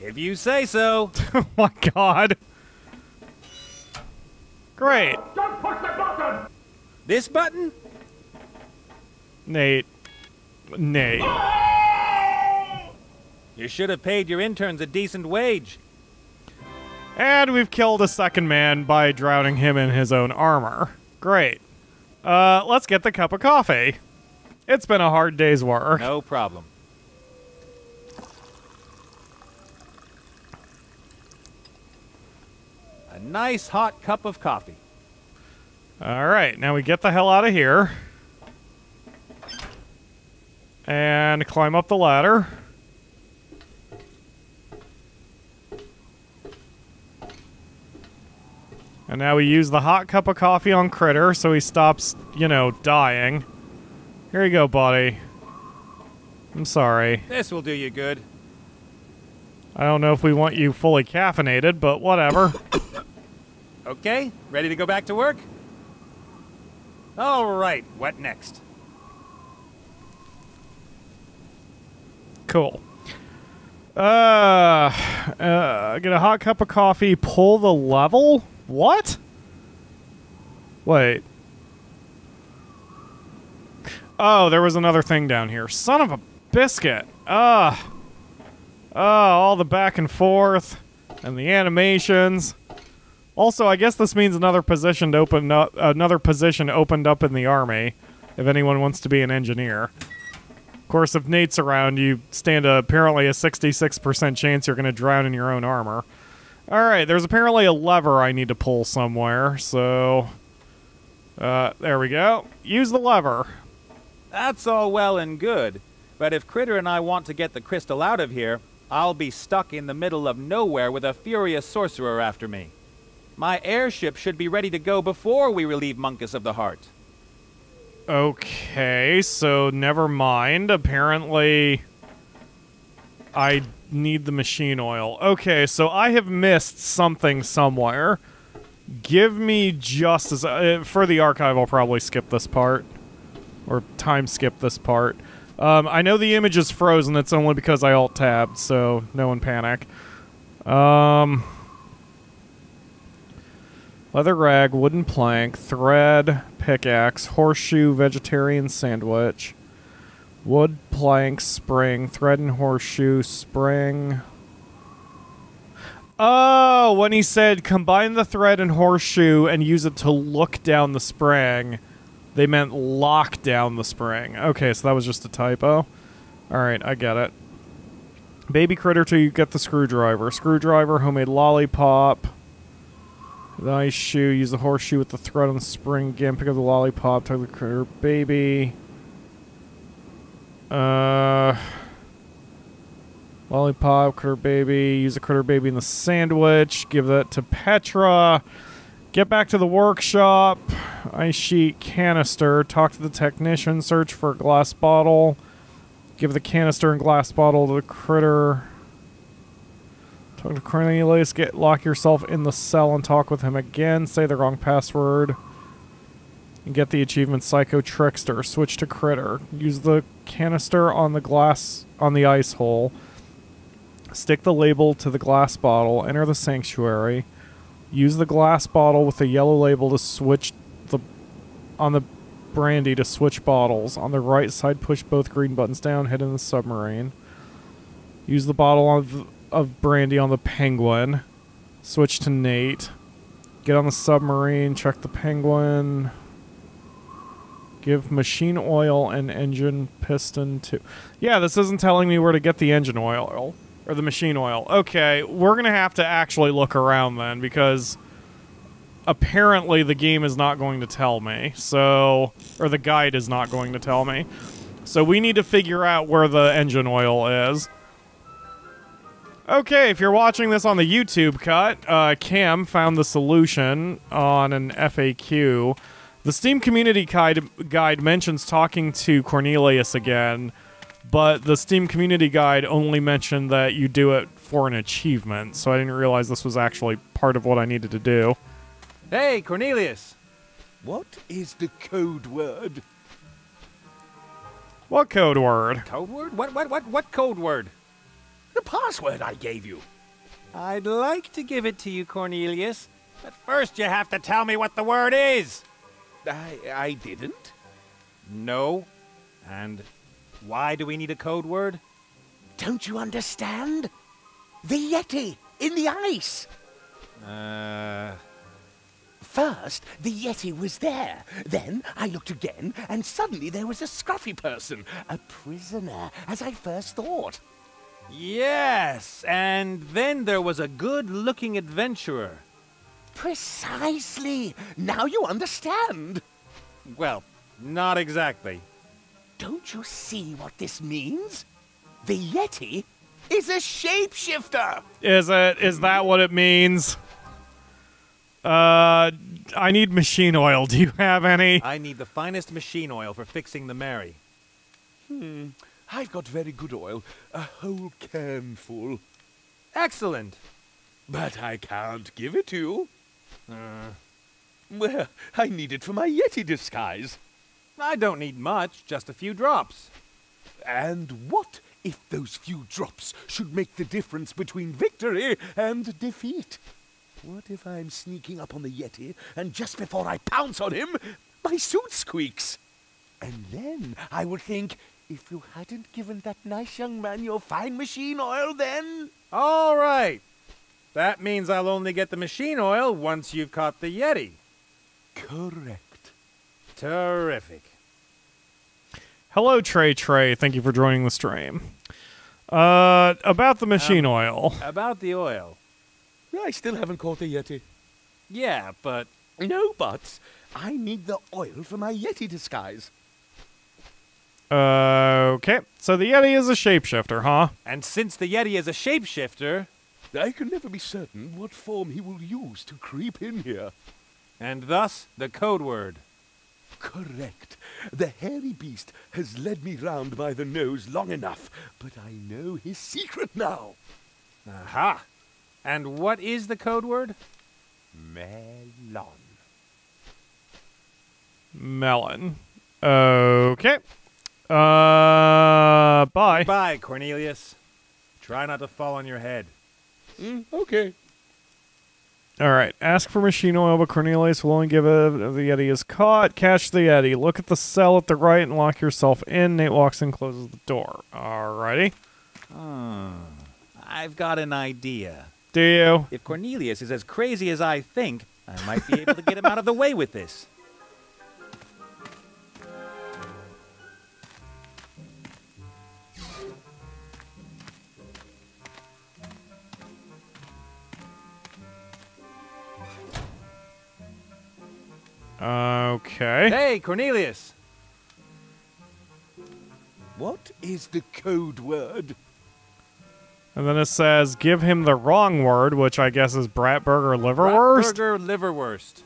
If you say so. oh my god. Great. Don't push the button! This button? Nate. Nate. You should have paid your interns a decent wage. And we've killed a second man by drowning him in his own armor. Great. Uh, let's get the cup of coffee. It's been a hard day's work. No problem. A nice hot cup of coffee. All right, now we get the hell out of here. And climb up the ladder. And now we use the hot cup of coffee on Critter so he stops, you know, dying. Here you go, buddy. I'm sorry. This will do you good. I don't know if we want you fully caffeinated, but whatever. Okay, ready to go back to work? All right, what next? Cool. Uh, uh, get a hot cup of coffee, pull the level? What? Wait. Oh, there was another thing down here. Son of a biscuit. Ugh. Oh, all the back and forth and the animations. Also, I guess this means another position to open up, another position opened up in the army if anyone wants to be an engineer. Of course, if Nate's around, you stand a, apparently a 66% chance you're going to drown in your own armor. Alright, there's apparently a lever I need to pull somewhere, so... Uh, there we go. Use the lever. That's all well and good, but if Critter and I want to get the crystal out of here, I'll be stuck in the middle of nowhere with a furious sorcerer after me. My airship should be ready to go before we relieve Munkus of the Heart. Okay, so never mind. Apparently, I need the machine oil. Okay, so I have missed something somewhere. Give me just as uh, for the archive. I'll probably skip this part or time skip this part. Um, I know the image is frozen. It's only because I alt tabbed, so no one panic. Um, leather rag, wooden plank, thread, pickaxe, horseshoe, vegetarian sandwich, wood plank, spring, thread and horseshoe, spring. Oh, when he said combine the thread and horseshoe and use it to look down the spring, they meant lock down the spring. Okay, so that was just a typo. All right, I get it. Baby critter till you get the screwdriver. Screwdriver, homemade lollipop. Nice shoe. Use the horseshoe with the thread on the spring again. Pick up the lollipop. Tug the critter baby. Uh. Lollipop, critter baby. Use the critter baby in the sandwich. Give that to Petra. Get back to the workshop. Ice sheet canister. Talk to the technician. Search for a glass bottle. Give the canister and glass bottle to the critter. Talk to Cornelius. Get lock yourself in the cell and talk with him again. Say the wrong password. And get the achievement Psycho Trickster. Switch to critter. Use the canister on the glass on the ice hole. Stick the label to the glass bottle. Enter the sanctuary. Use the glass bottle with the yellow label to switch the on the brandy to switch bottles. On the right side, push both green buttons down. Head in the submarine. Use the bottle of of brandy on the penguin. Switch to Nate. Get on the submarine. Check the penguin. Give machine oil and engine piston to. Yeah, this isn't telling me where to get the engine oil or the machine oil. Okay, we're gonna have to actually look around then because apparently the game is not going to tell me. So, or the guide is not going to tell me. So we need to figure out where the engine oil is. Okay, if you're watching this on the YouTube cut, uh, Cam found the solution on an FAQ. The Steam Community Guide, guide mentions talking to Cornelius again, but the Steam Community Guide only mentioned that you do it for an achievement, so I didn't realize this was actually part of what I needed to do. Hey, Cornelius. What is the code word? What code word? Code word? What, what, what, what code word? The password I gave you. I'd like to give it to you, Cornelius, but first you have to tell me what the word is. I, I didn't. No. And why do we need a code word? Don't you understand? The Yeti in the ice. Uh. First, the Yeti was there. Then I looked again, and suddenly there was a scruffy person, a prisoner, as I first thought. Yes, and then there was a good looking adventurer. Precisely. Now you understand. Well, not exactly. Don't you see what this means? The Yeti is a shapeshifter. Is it? Is that what it means? Uh, I need machine oil. Do you have any? I need the finest machine oil for fixing the Mary. Hmm. I've got very good oil. A whole can full. Excellent. But I can't give it to you. Uh, well, I need it for my Yeti disguise. I don't need much, just a few drops. And what if those few drops should make the difference between victory and defeat? What if I'm sneaking up on the Yeti, and just before I pounce on him, my suit squeaks? And then I would think, if you hadn't given that nice young man your fine machine oil, then. All right. That means I'll only get the machine oil once you've caught the Yeti. Correct. Terrific. Hello, Trey Trey. Thank you for joining the stream. Uh, about the machine Um, oil. About the oil. I still haven't caught the Yeti. Yeah, but. No buts. I need the oil for my Yeti disguise. Uh, okay. So the Yeti is a shapeshifter, huh? And since the Yeti is a shapeshifter. I can never be certain what form he will use to creep in here. And thus, the code word. Correct. The hairy beast has led me round by the nose long enough, but I know his secret now. Aha! And what is the code word? Melon. Melon. Okay. Uh, bye. Bye, Cornelius. Try not to fall on your head. Mm, okay. All right. Ask for machine oil, but Cornelius will only give it if the Yeti is caught. Catch the Yeti. Look at the cell at the right and lock yourself in. Nate walks in, closes the door. Alrighty. Hmm. I've got an idea. Do you? If Cornelius is as crazy as I think, I might be able to get him out of the way with this. Okay. Hey, Cornelius. What is the code word? And then it says, give him the wrong word, which I guess is Bratburger liverwurst. Burger liverwurst.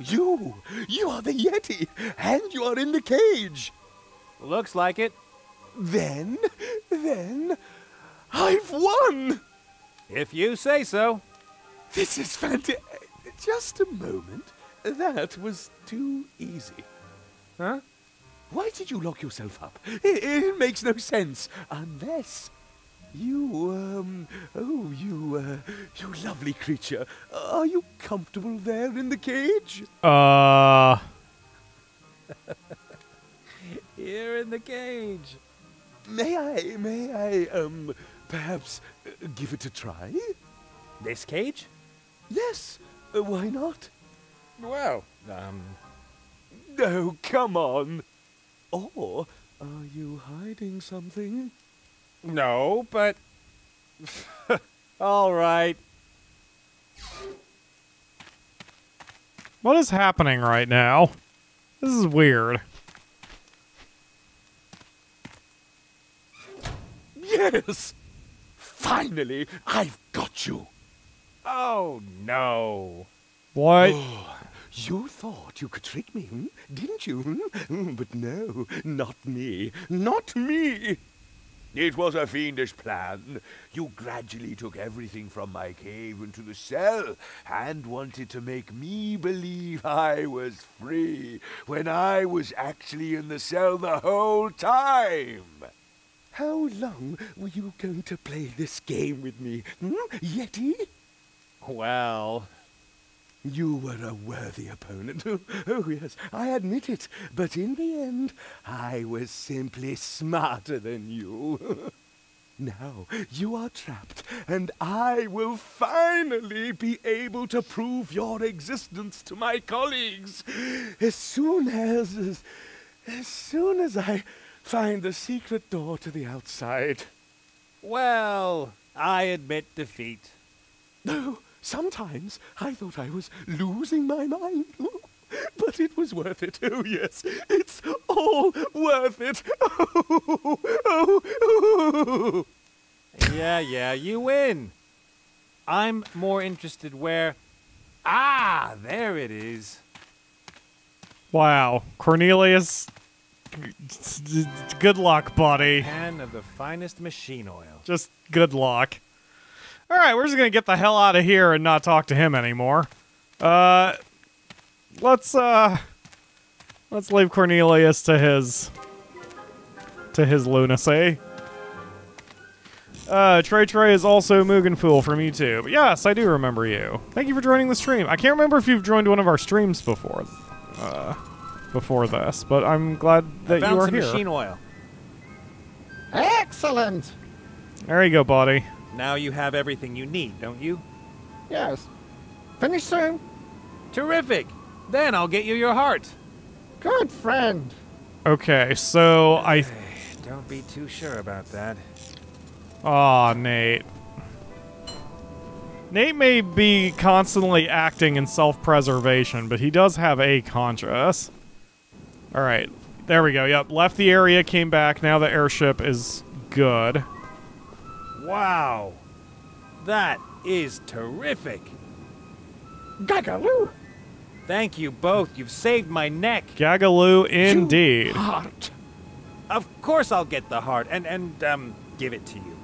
You! You are the Yeti! And you are in the cage! Looks like it. Then, then, I've won! If you say so. This is fantastic. Just a moment. That was too easy. Huh? Why did you lock yourself up? It, it makes no sense. Unless you, um, oh, you, uh, you lovely creature. Are you comfortable there in the cage? Uh, Here in the cage. May I, may I, um, perhaps uh, give it a try? This cage? Yes, uh, why not? Well, um, No, come on. Or are you hiding something? no, but. All right. what is happening right now? This is weird. Yes! Finally, I've got you. Oh, no. What? You thought you could trick me, hmm? didn't you? hmm? But no, not me. Not me! It was a fiendish plan. You gradually took everything from my cave into the cell and wanted to make me believe I was free when I was actually in the cell the whole time. How long were you going to play this game with me, hmm? Yeti? Well, You were a worthy opponent. Oh, yes, I admit it. But in the end, I was simply smarter than you. now, you are trapped, and I will finally be able to prove your existence to my colleagues. As soon as. As, as soon as I find the secret door to the outside. well, I admit defeat. No, sometimes I thought I was losing my mind. But it was worth it. Oh, yes. It's all worth it. Oh, oh, oh. yeah, yeah, you win. I'm more interested where. Ah, there it is. Wow. Cornelius, good luck, buddy. Pan of the finest machine oil. Just good luck. All right, we're just gonna get the hell out of here and not talk to him anymore. Uh, let's uh, let's leave Cornelius to his to his lunacy. Uh, Trey Trey is also Mugen Fool from YouTube. Yes, I do remember you. Thank you for joining the stream. I can't remember if you've joined one of our streams before, uh, before this, but I'm glad that Found you are some here. machine oil. Excellent. There you go, buddy. Now you have everything you need, don't you? Yes. Finish soon. Terrific. Then I'll get you your heart. Good friend. Okay, so I. Don't be too sure about that. Aw, Nate. Nate may be constantly acting in self preservation, but he does have a conscience. Alright, there we go. Yep, left the area, came back. Now the airship is good. Wow. That is terrific. Gagaloo. Thank you both. You've saved my neck. Gagaloo indeed. Heart. Of course I'll get the heart and and um give it to you.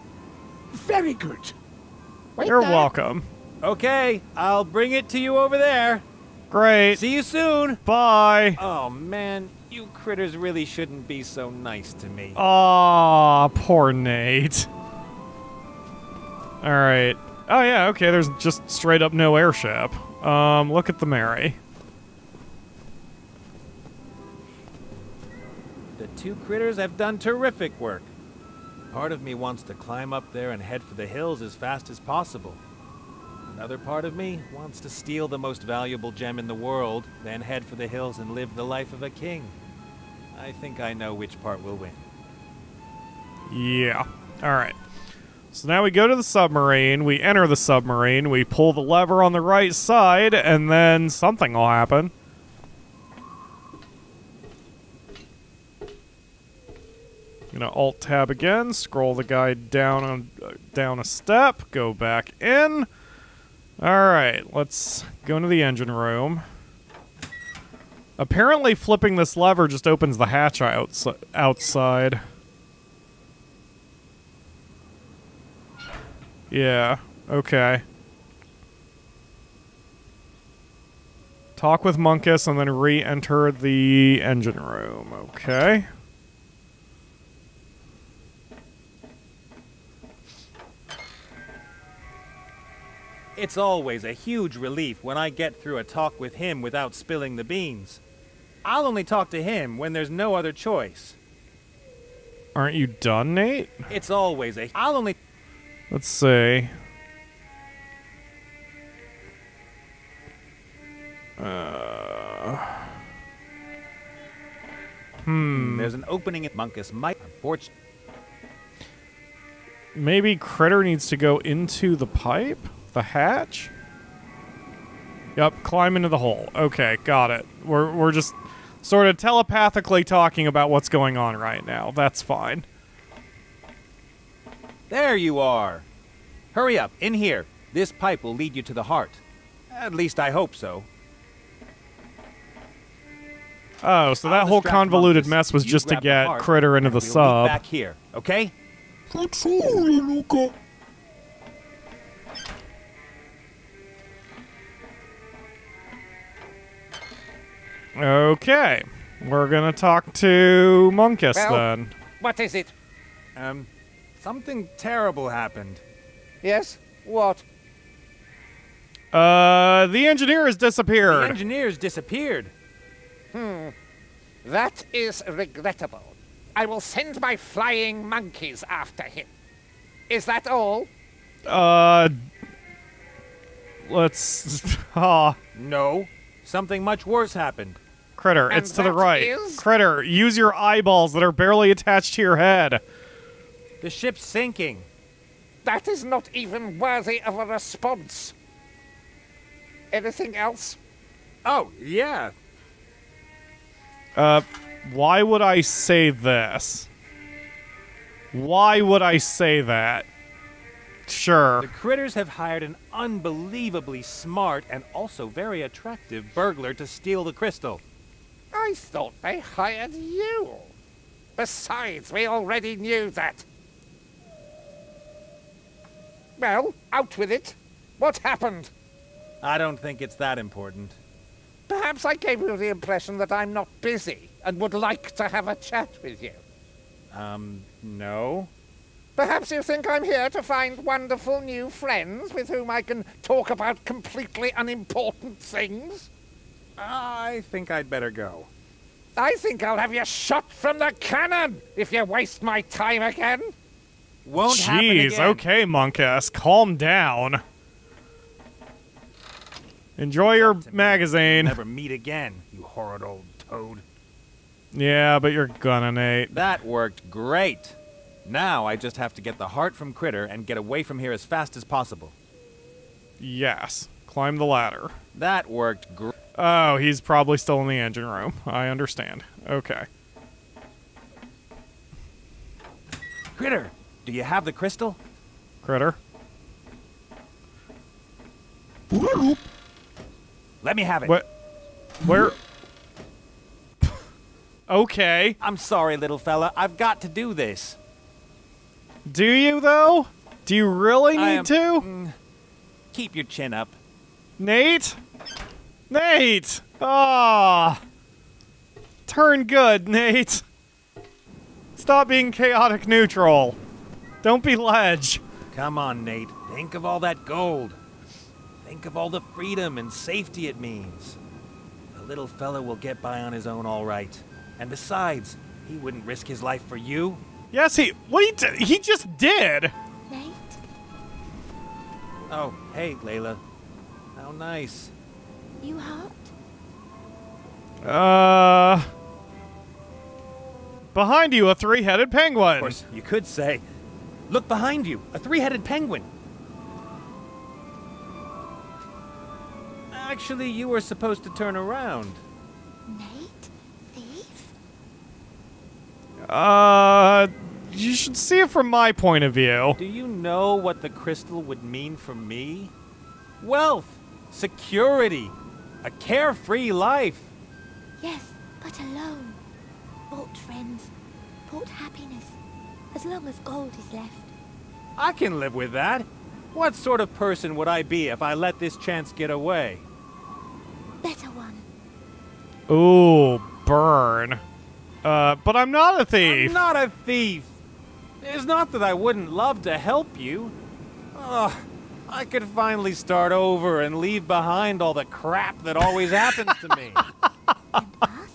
Very good. Wait You're there. welcome. Okay, I'll bring it to you over there. Great. See you soon. Bye. Oh man, you critters really shouldn't be so nice to me. Aw, poor Nate. Alright. Oh, yeah, okay, there's just straight up no airship. Um, look at the Mary. The two critters have done terrific work. Part of me wants to climb up there and head for the hills as fast as possible. Another part of me wants to steal the most valuable gem in the world, then head for the hills and live the life of a king. I think I know which part will win. Yeah. All right. So now we go to the submarine, we enter the submarine, we pull the lever on the right side, and then something will happen. I'm Gonna alt tab again, scroll the guy down on, uh, down a step, go back in. All right, let's go into the engine room. Apparently, flipping this lever just opens the hatch outs- outside. Yeah, okay. Talk with Munkus and then re enter the engine room. Okay. It's always a huge relief when I get through a talk with him without spilling the beans. I'll only talk to him when there's no other choice. Aren't you done, Nate? It's always a. I'll only. Let's see. Uh, hmm. There's an opening at Munkus might. Unfortunately. Maybe Critter needs to go into the pipe? The hatch? Yep, climb into the hole. Okay, got it. We're, we're just sort of telepathically talking about what's going on right now. That's fine. There you are. Hurry up, in here. This pipe will lead you to the heart. At least I hope so. Oh, so that I'll whole convoluted mess was You just to get Critter into the we'll sub. back here, okay? Okay. We're gonna talk to Munkus Well- then. What is it? Um, something terrible happened. Yes? What? Uh, the engineer has disappeared. The disappeared. engineers disappeared. Hmm. That is regrettable. I will send my flying monkeys after him. Is that all? Uh, let's. Ah, No, something much worse happened. Critter, And it's to the right. is? Critter, use your eyeballs that are barely attached to your head. The ship's sinking. That is not even worthy of a response. Anything else? Oh, yeah. Uh, why would I say this? Why would I say that? Sure. The critters have hired an unbelievably smart and also very attractive burglar to steal the crystal. I thought they hired you. Besides, we already knew that. Well, out with it. What happened? I don't think it's that important. Perhaps I gave you the impression that I'm not busy and would like to have a chat with you. Um, no. Perhaps you think I'm here to find wonderful new friends with whom I can talk about completely unimportant things? I think I'd better go. I think I'll have you shot from the cannon if you waste my time again. Won't happen Jeez, again. okay, Munkus, calm down. Enjoy your magazine. Never meet again, you horrid old toad. Yeah, but you're gonna, Nate. That worked great. Now I just have to get the heart from Critter and get away from here as fast as possible. Yes. Climb the ladder. That worked great. Oh, he's probably still in the engine room. I understand. Okay. Critter, do you have the crystal? Critter. Let me have it. What? Where? okay. I'm sorry, little fella. I've got to do this. Do you, though? Do you really need am- to? Mm, Keep your chin up. Nate? Nate! Ah! Turn good, Nate. Stop being chaotic neutral. Don't be ledge. Come on, Nate. Think of all that gold. Think of all the freedom and safety it means. The little fella will get by on his own all right. And besides, he wouldn't risk his life for you. Yes, he. What he d- he just did. Nate? Oh, hey, Layla. How nice. You hurt? Uh. Behind you, a three-headed penguin. Of course, you could say, Look behind you, a three-headed penguin. Actually, you were supposed to turn around. Nate? Thief? Uh, you should see it from my point of view. Do you know what the crystal would mean for me? Wealth, security, a carefree life. Yes, but alone. Bought friends. Bought happiness. As long as gold is left. I can live with that. What sort of person would I be if I let this chance get away? Better one. Ooh, burn. Uh, but I'm not a thief. I'm not a thief. It's not that I wouldn't love to help you. Ugh, I could finally start over and leave behind all the crap that always happens to me. And us?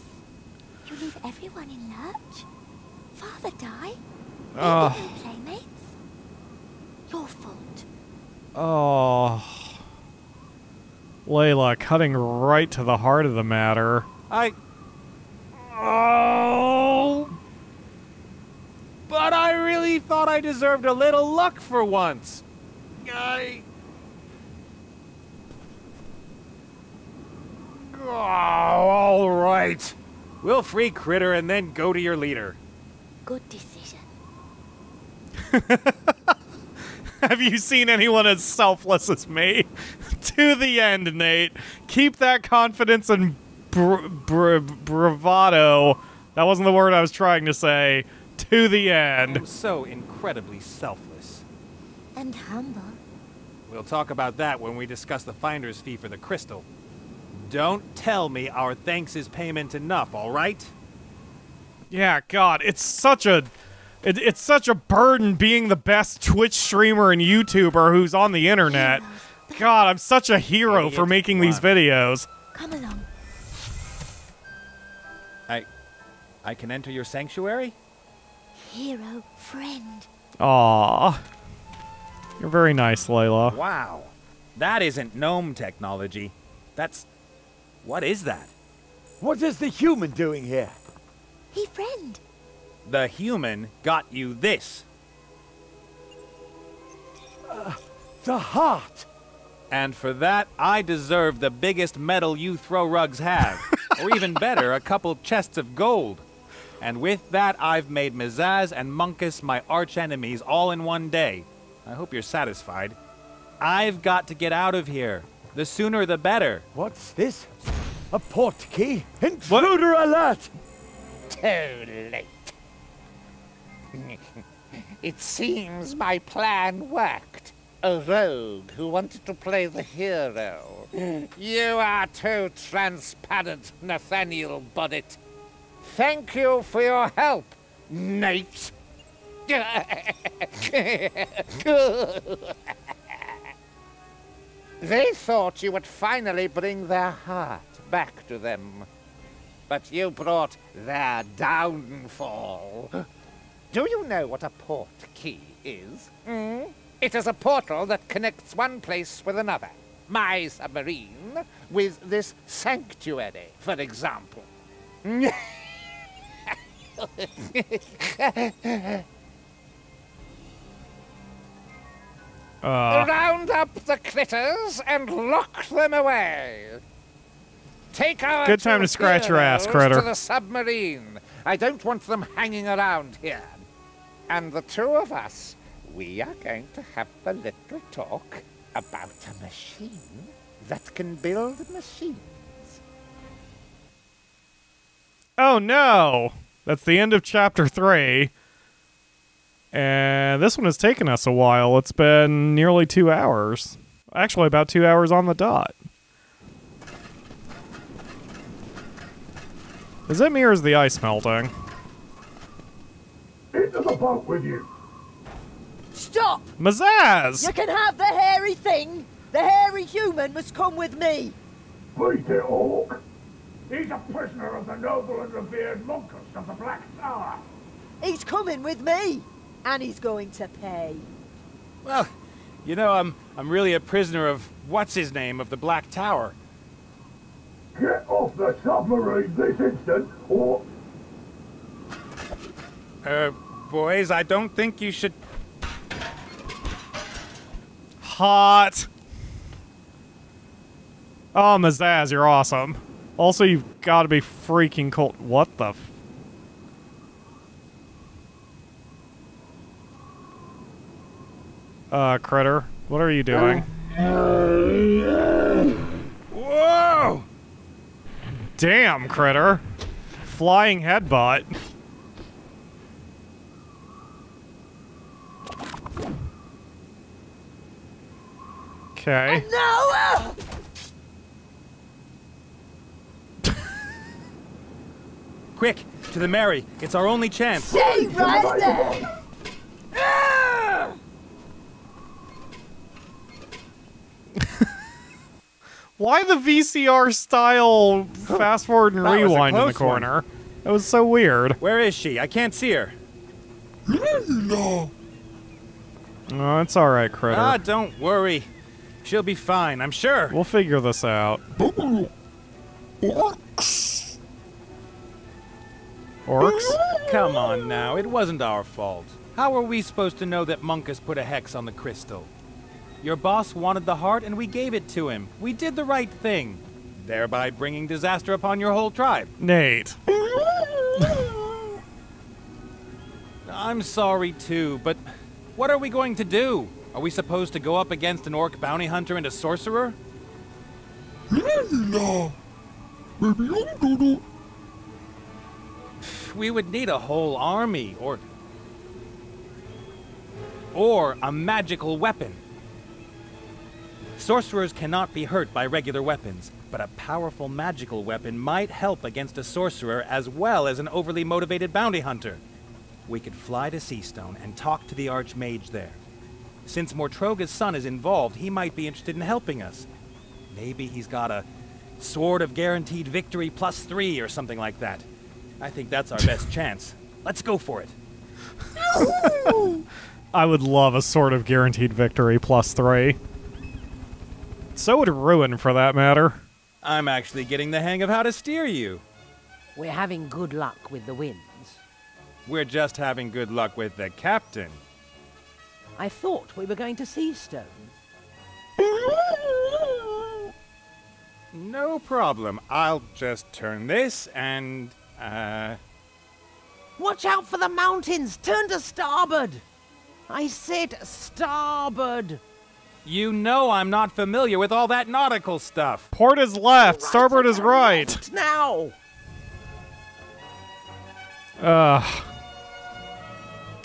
You leave everyone in lurch? Father die? Baby no playmates? Your fault. Oh. Layla, cutting right to the heart of the matter. I. Oh. But I really thought I deserved a little luck for once. I. Oh, all right. We'll free Critter and then go to your leader. Good decision. Have you seen anyone as selfless as me? to the end, Nate. Keep that confidence and br- br- bravado. That wasn't the word I was trying to say. To the end. I'm so incredibly selfless. And humble. We'll talk about that when we discuss the finder's fee for the crystal. Don't tell me our thanks is payment enough, all right? Yeah, God, it's such a. It, it's such a burden being the best Twitch streamer and YouTuber who's on the internet. God, I'm such a hero for Idiot. making these videos. Come along. I I can enter your sanctuary? Hero, friend. Aw. You're very nice, Layla. Wow. That isn't gnome technology. That's What is that? What is the human doing here? He friend. The human got you this. Uh, the heart! And for that, I deserve the biggest medal you throw rugs have. or even better, a couple chests of gold. And with that, I've made Mizaz and Munkus my arch enemies all in one day. I hope you're satisfied. I've got to get out of here. The sooner the better. What's this? A port key? Intruder alert! Too late. it seems my plan worked. A rogue who wanted to play the hero. You are too transparent, Nathaniel Bonnet. Thank you for your help, Nate. they thought you would finally bring their heart back to them. But you brought their downfall. Do you know what a port key is? Hmm? It is a portal that connects one place with another. My submarine with this sanctuary, for example. Uh, Round up the critters and lock them away. Take our Good time to scratch your ass, critter. To the submarine. I don't want them hanging around here. And the two of us, we are going to have a little talk about a machine that can build machines. oh no! That's the end of chapter three. And this one has taken us a while. It's been nearly two hours. Actually, about two hours on the dot. Is it me or is the ice melting? Into the boat with you. Stop! Mazaz! You can have the hairy thing. The hairy human must come with me. Beat it, Orc. He's a prisoner of the noble and revered Munkus of the Black Tower. He's coming with me. And he's going to pay. Well, you know, I'm I'm really a prisoner of what's his name of the Black Tower. Get off the submarine this instant, or Uh, boys, I don't think you should. hot. Oh, Mazaz, you're awesome. Also, you've got to be freaking cold. What the? F- uh, critter, what are you doing? Whoa! Damn, critter. Flying headbutt. Okay. Oh, no! Quick, to the Mary. It's our only chance. Stay right there! Why the VCR style fast forward and That rewind in the close one. corner? That was so weird. Where is she? I can't see her. No. Oh, it's all right, critter. Ah, don't worry. She'll be fine, I'm sure. We'll figure this out. Orcs? Come on now, it wasn't our fault. How are we supposed to know that Munkus put a hex on the crystal? Your boss wanted the heart and we gave it to him. We did the right thing, thereby bringing disaster upon your whole tribe. Nate. I'm sorry too, but what are we going to do? Are we supposed to go up against an orc bounty hunter and a sorcerer? No. We would need a whole army, or. or a magical weapon. Sorcerers cannot be hurt by regular weapons, but a powerful magical weapon might help against a sorcerer as well as an overly motivated bounty hunter. We could fly to Seastone and talk to the Archmage there. Since Mortroga's son is involved, he might be interested in helping us. Maybe he's got a Sword of Guaranteed Victory plus three or something like that. I think that's our best chance. Let's go for it. I would love a sword of guaranteed victory plus three. So would Ruin, for that matter. I'm actually getting the hang of how to steer you. We're having good luck with the winds. We're just having good luck with the captain. I thought we were going to Seastone. No problem. I'll just turn this and, uh. Watch out for the mountains! Turn to starboard! I said starboard! You know I'm not familiar with all that nautical stuff. Port is left, starboard is right. Now! Uh.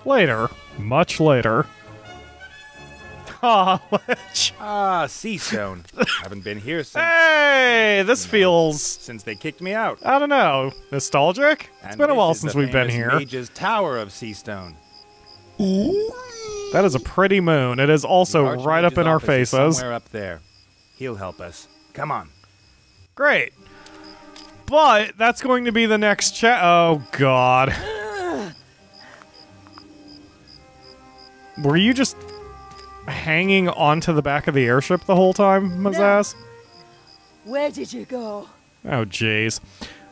Later. Much later. Ah, Lich. Ah, Seastone. Haven't been here since. Hey, this feels. Since they kicked me out. I don't know. Nostalgic? It's been a this while is since the we've been famous here. Mage's Tower of Seastone. That is a pretty moon. It is also Archmage's right up in our office is faces. Somewhere up there. He'll help us. Come on. Great. But that's going to be the next chat. Oh, God. Were you just hanging onto the back of the airship the whole time, Mazaz? Where did you go? Oh, jeez.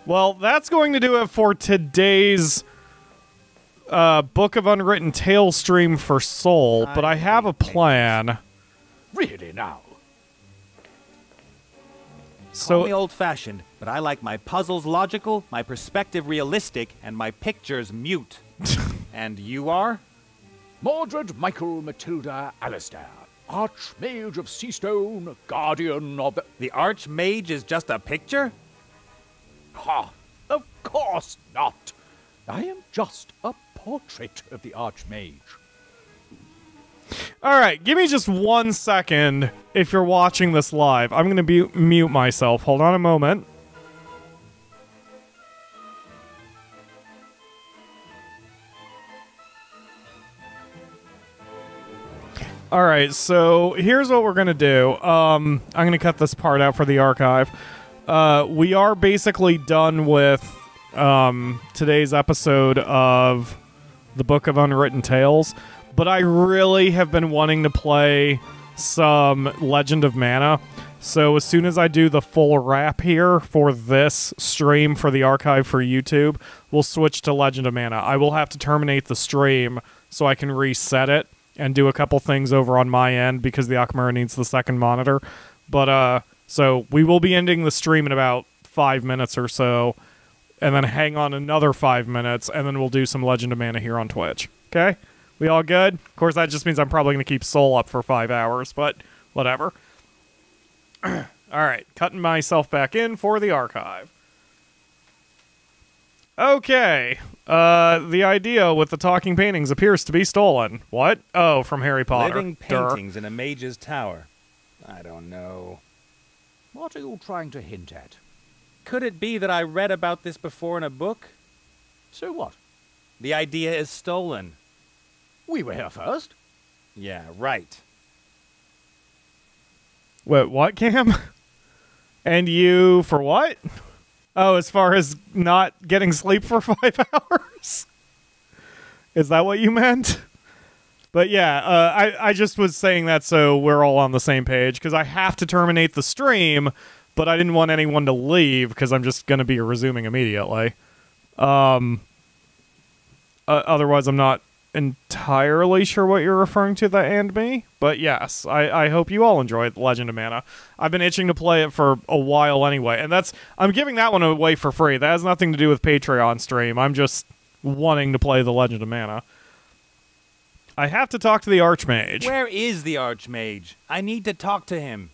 Well, that's going to do it for today's uh, Book of Unwritten Tales stream for Soul, but I have a plan. Really now? So- Call me old-fashioned, but I like my puzzles logical, my perspective realistic, and my pictures mute. and you are? Mordred Michael Matilda Alistair, Archmage of Seastone, Guardian of the. The Archmage is just a picture? Ha! Of course not! I am just a portrait of the Archmage. All right, give me just one second if you're watching this live. I'm going to mute myself. Hold on a moment. All right, so here's what we're going to do. Um, I'm going to cut this part out for the archive. Uh, we are basically done with um, today's episode of the Book of Unwritten Tales, but I really have been wanting to play some Legend of Mana. So as soon as I do the full wrap here for this stream for the archive for YouTube, we'll switch to Legend of Mana. I will have to terminate the stream so I can reset it and do a couple things over on my end because the Akamura needs the second monitor. But uh, so we will be ending the stream in about five minutes or so, and then hang on another five minutes, and then we'll do some Legend of Mana here on Twitch. Okay, we all good? Of course, that just means I'm probably gonna keep Sul up for five hours, but whatever. all right, cutting myself back in for the archive. Okay. Uh, the idea with the talking paintings appears to be stolen. What? Oh, from Harry Potter. Living Durr. paintings in a mage's tower. I don't know. What are you trying to hint at? Could it be that I read about this before in a book? So what? The idea is stolen. We were here first. Yeah, right. Wait, what, Cam? and you for what? Oh, as far as not getting sleep for five hours? Is that what you meant? But yeah, uh, I, I just was saying that so we're all on the same page because I have to terminate the stream, but I didn't want anyone to leave because I'm just going to be resuming immediately. Um, uh, otherwise, I'm not entirely sure what you're referring to, that and me. But yes, I, I hope you all enjoyed Legend of Mana. I've been itching to play it for a while anyway, and that's I'm giving that one away for free. That has nothing to do with Patreon stream. I'm just wanting to play the Legend of Mana. I have to talk to the Archmage. Where is the Archmage? I need to talk to him.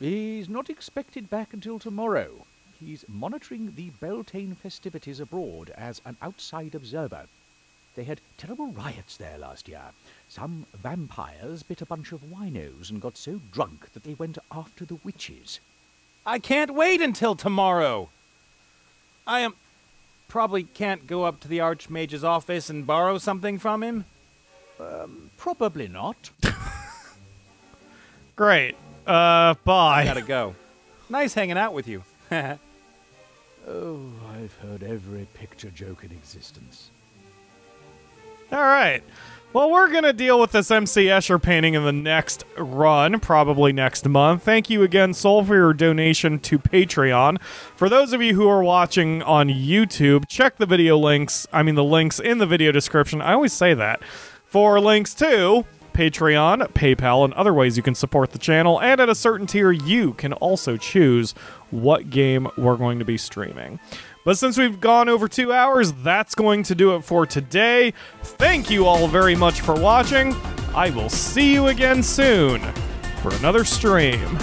He's not expected back until tomorrow. He's monitoring the Beltane festivities abroad as an outside observer. They had terrible riots there last year. Some vampires bit a bunch of winos and got so drunk that they went after the witches. I can't wait until tomorrow. I am probably can't go up to the Archmage's office and borrow something from him. Um, probably not. Great. Uh, bye. I gotta go. Nice hanging out with you. oh, I've heard every picture joke in existence. All right. Well, we're going to deal with this MC Escher painting in the next run, probably next month. Thank you again, Sul, for your donation to Patreon. For those of you who are watching on YouTube, check the video links, I mean, the links in the video description. I always say that. For links to Patreon, PayPal, and other ways you can support the channel. And at a certain tier, you can also choose what game we're going to be streaming. But since we've gone over two hours, that's going to do it for today. Thank you all very much for watching. I will see you again soon for another stream.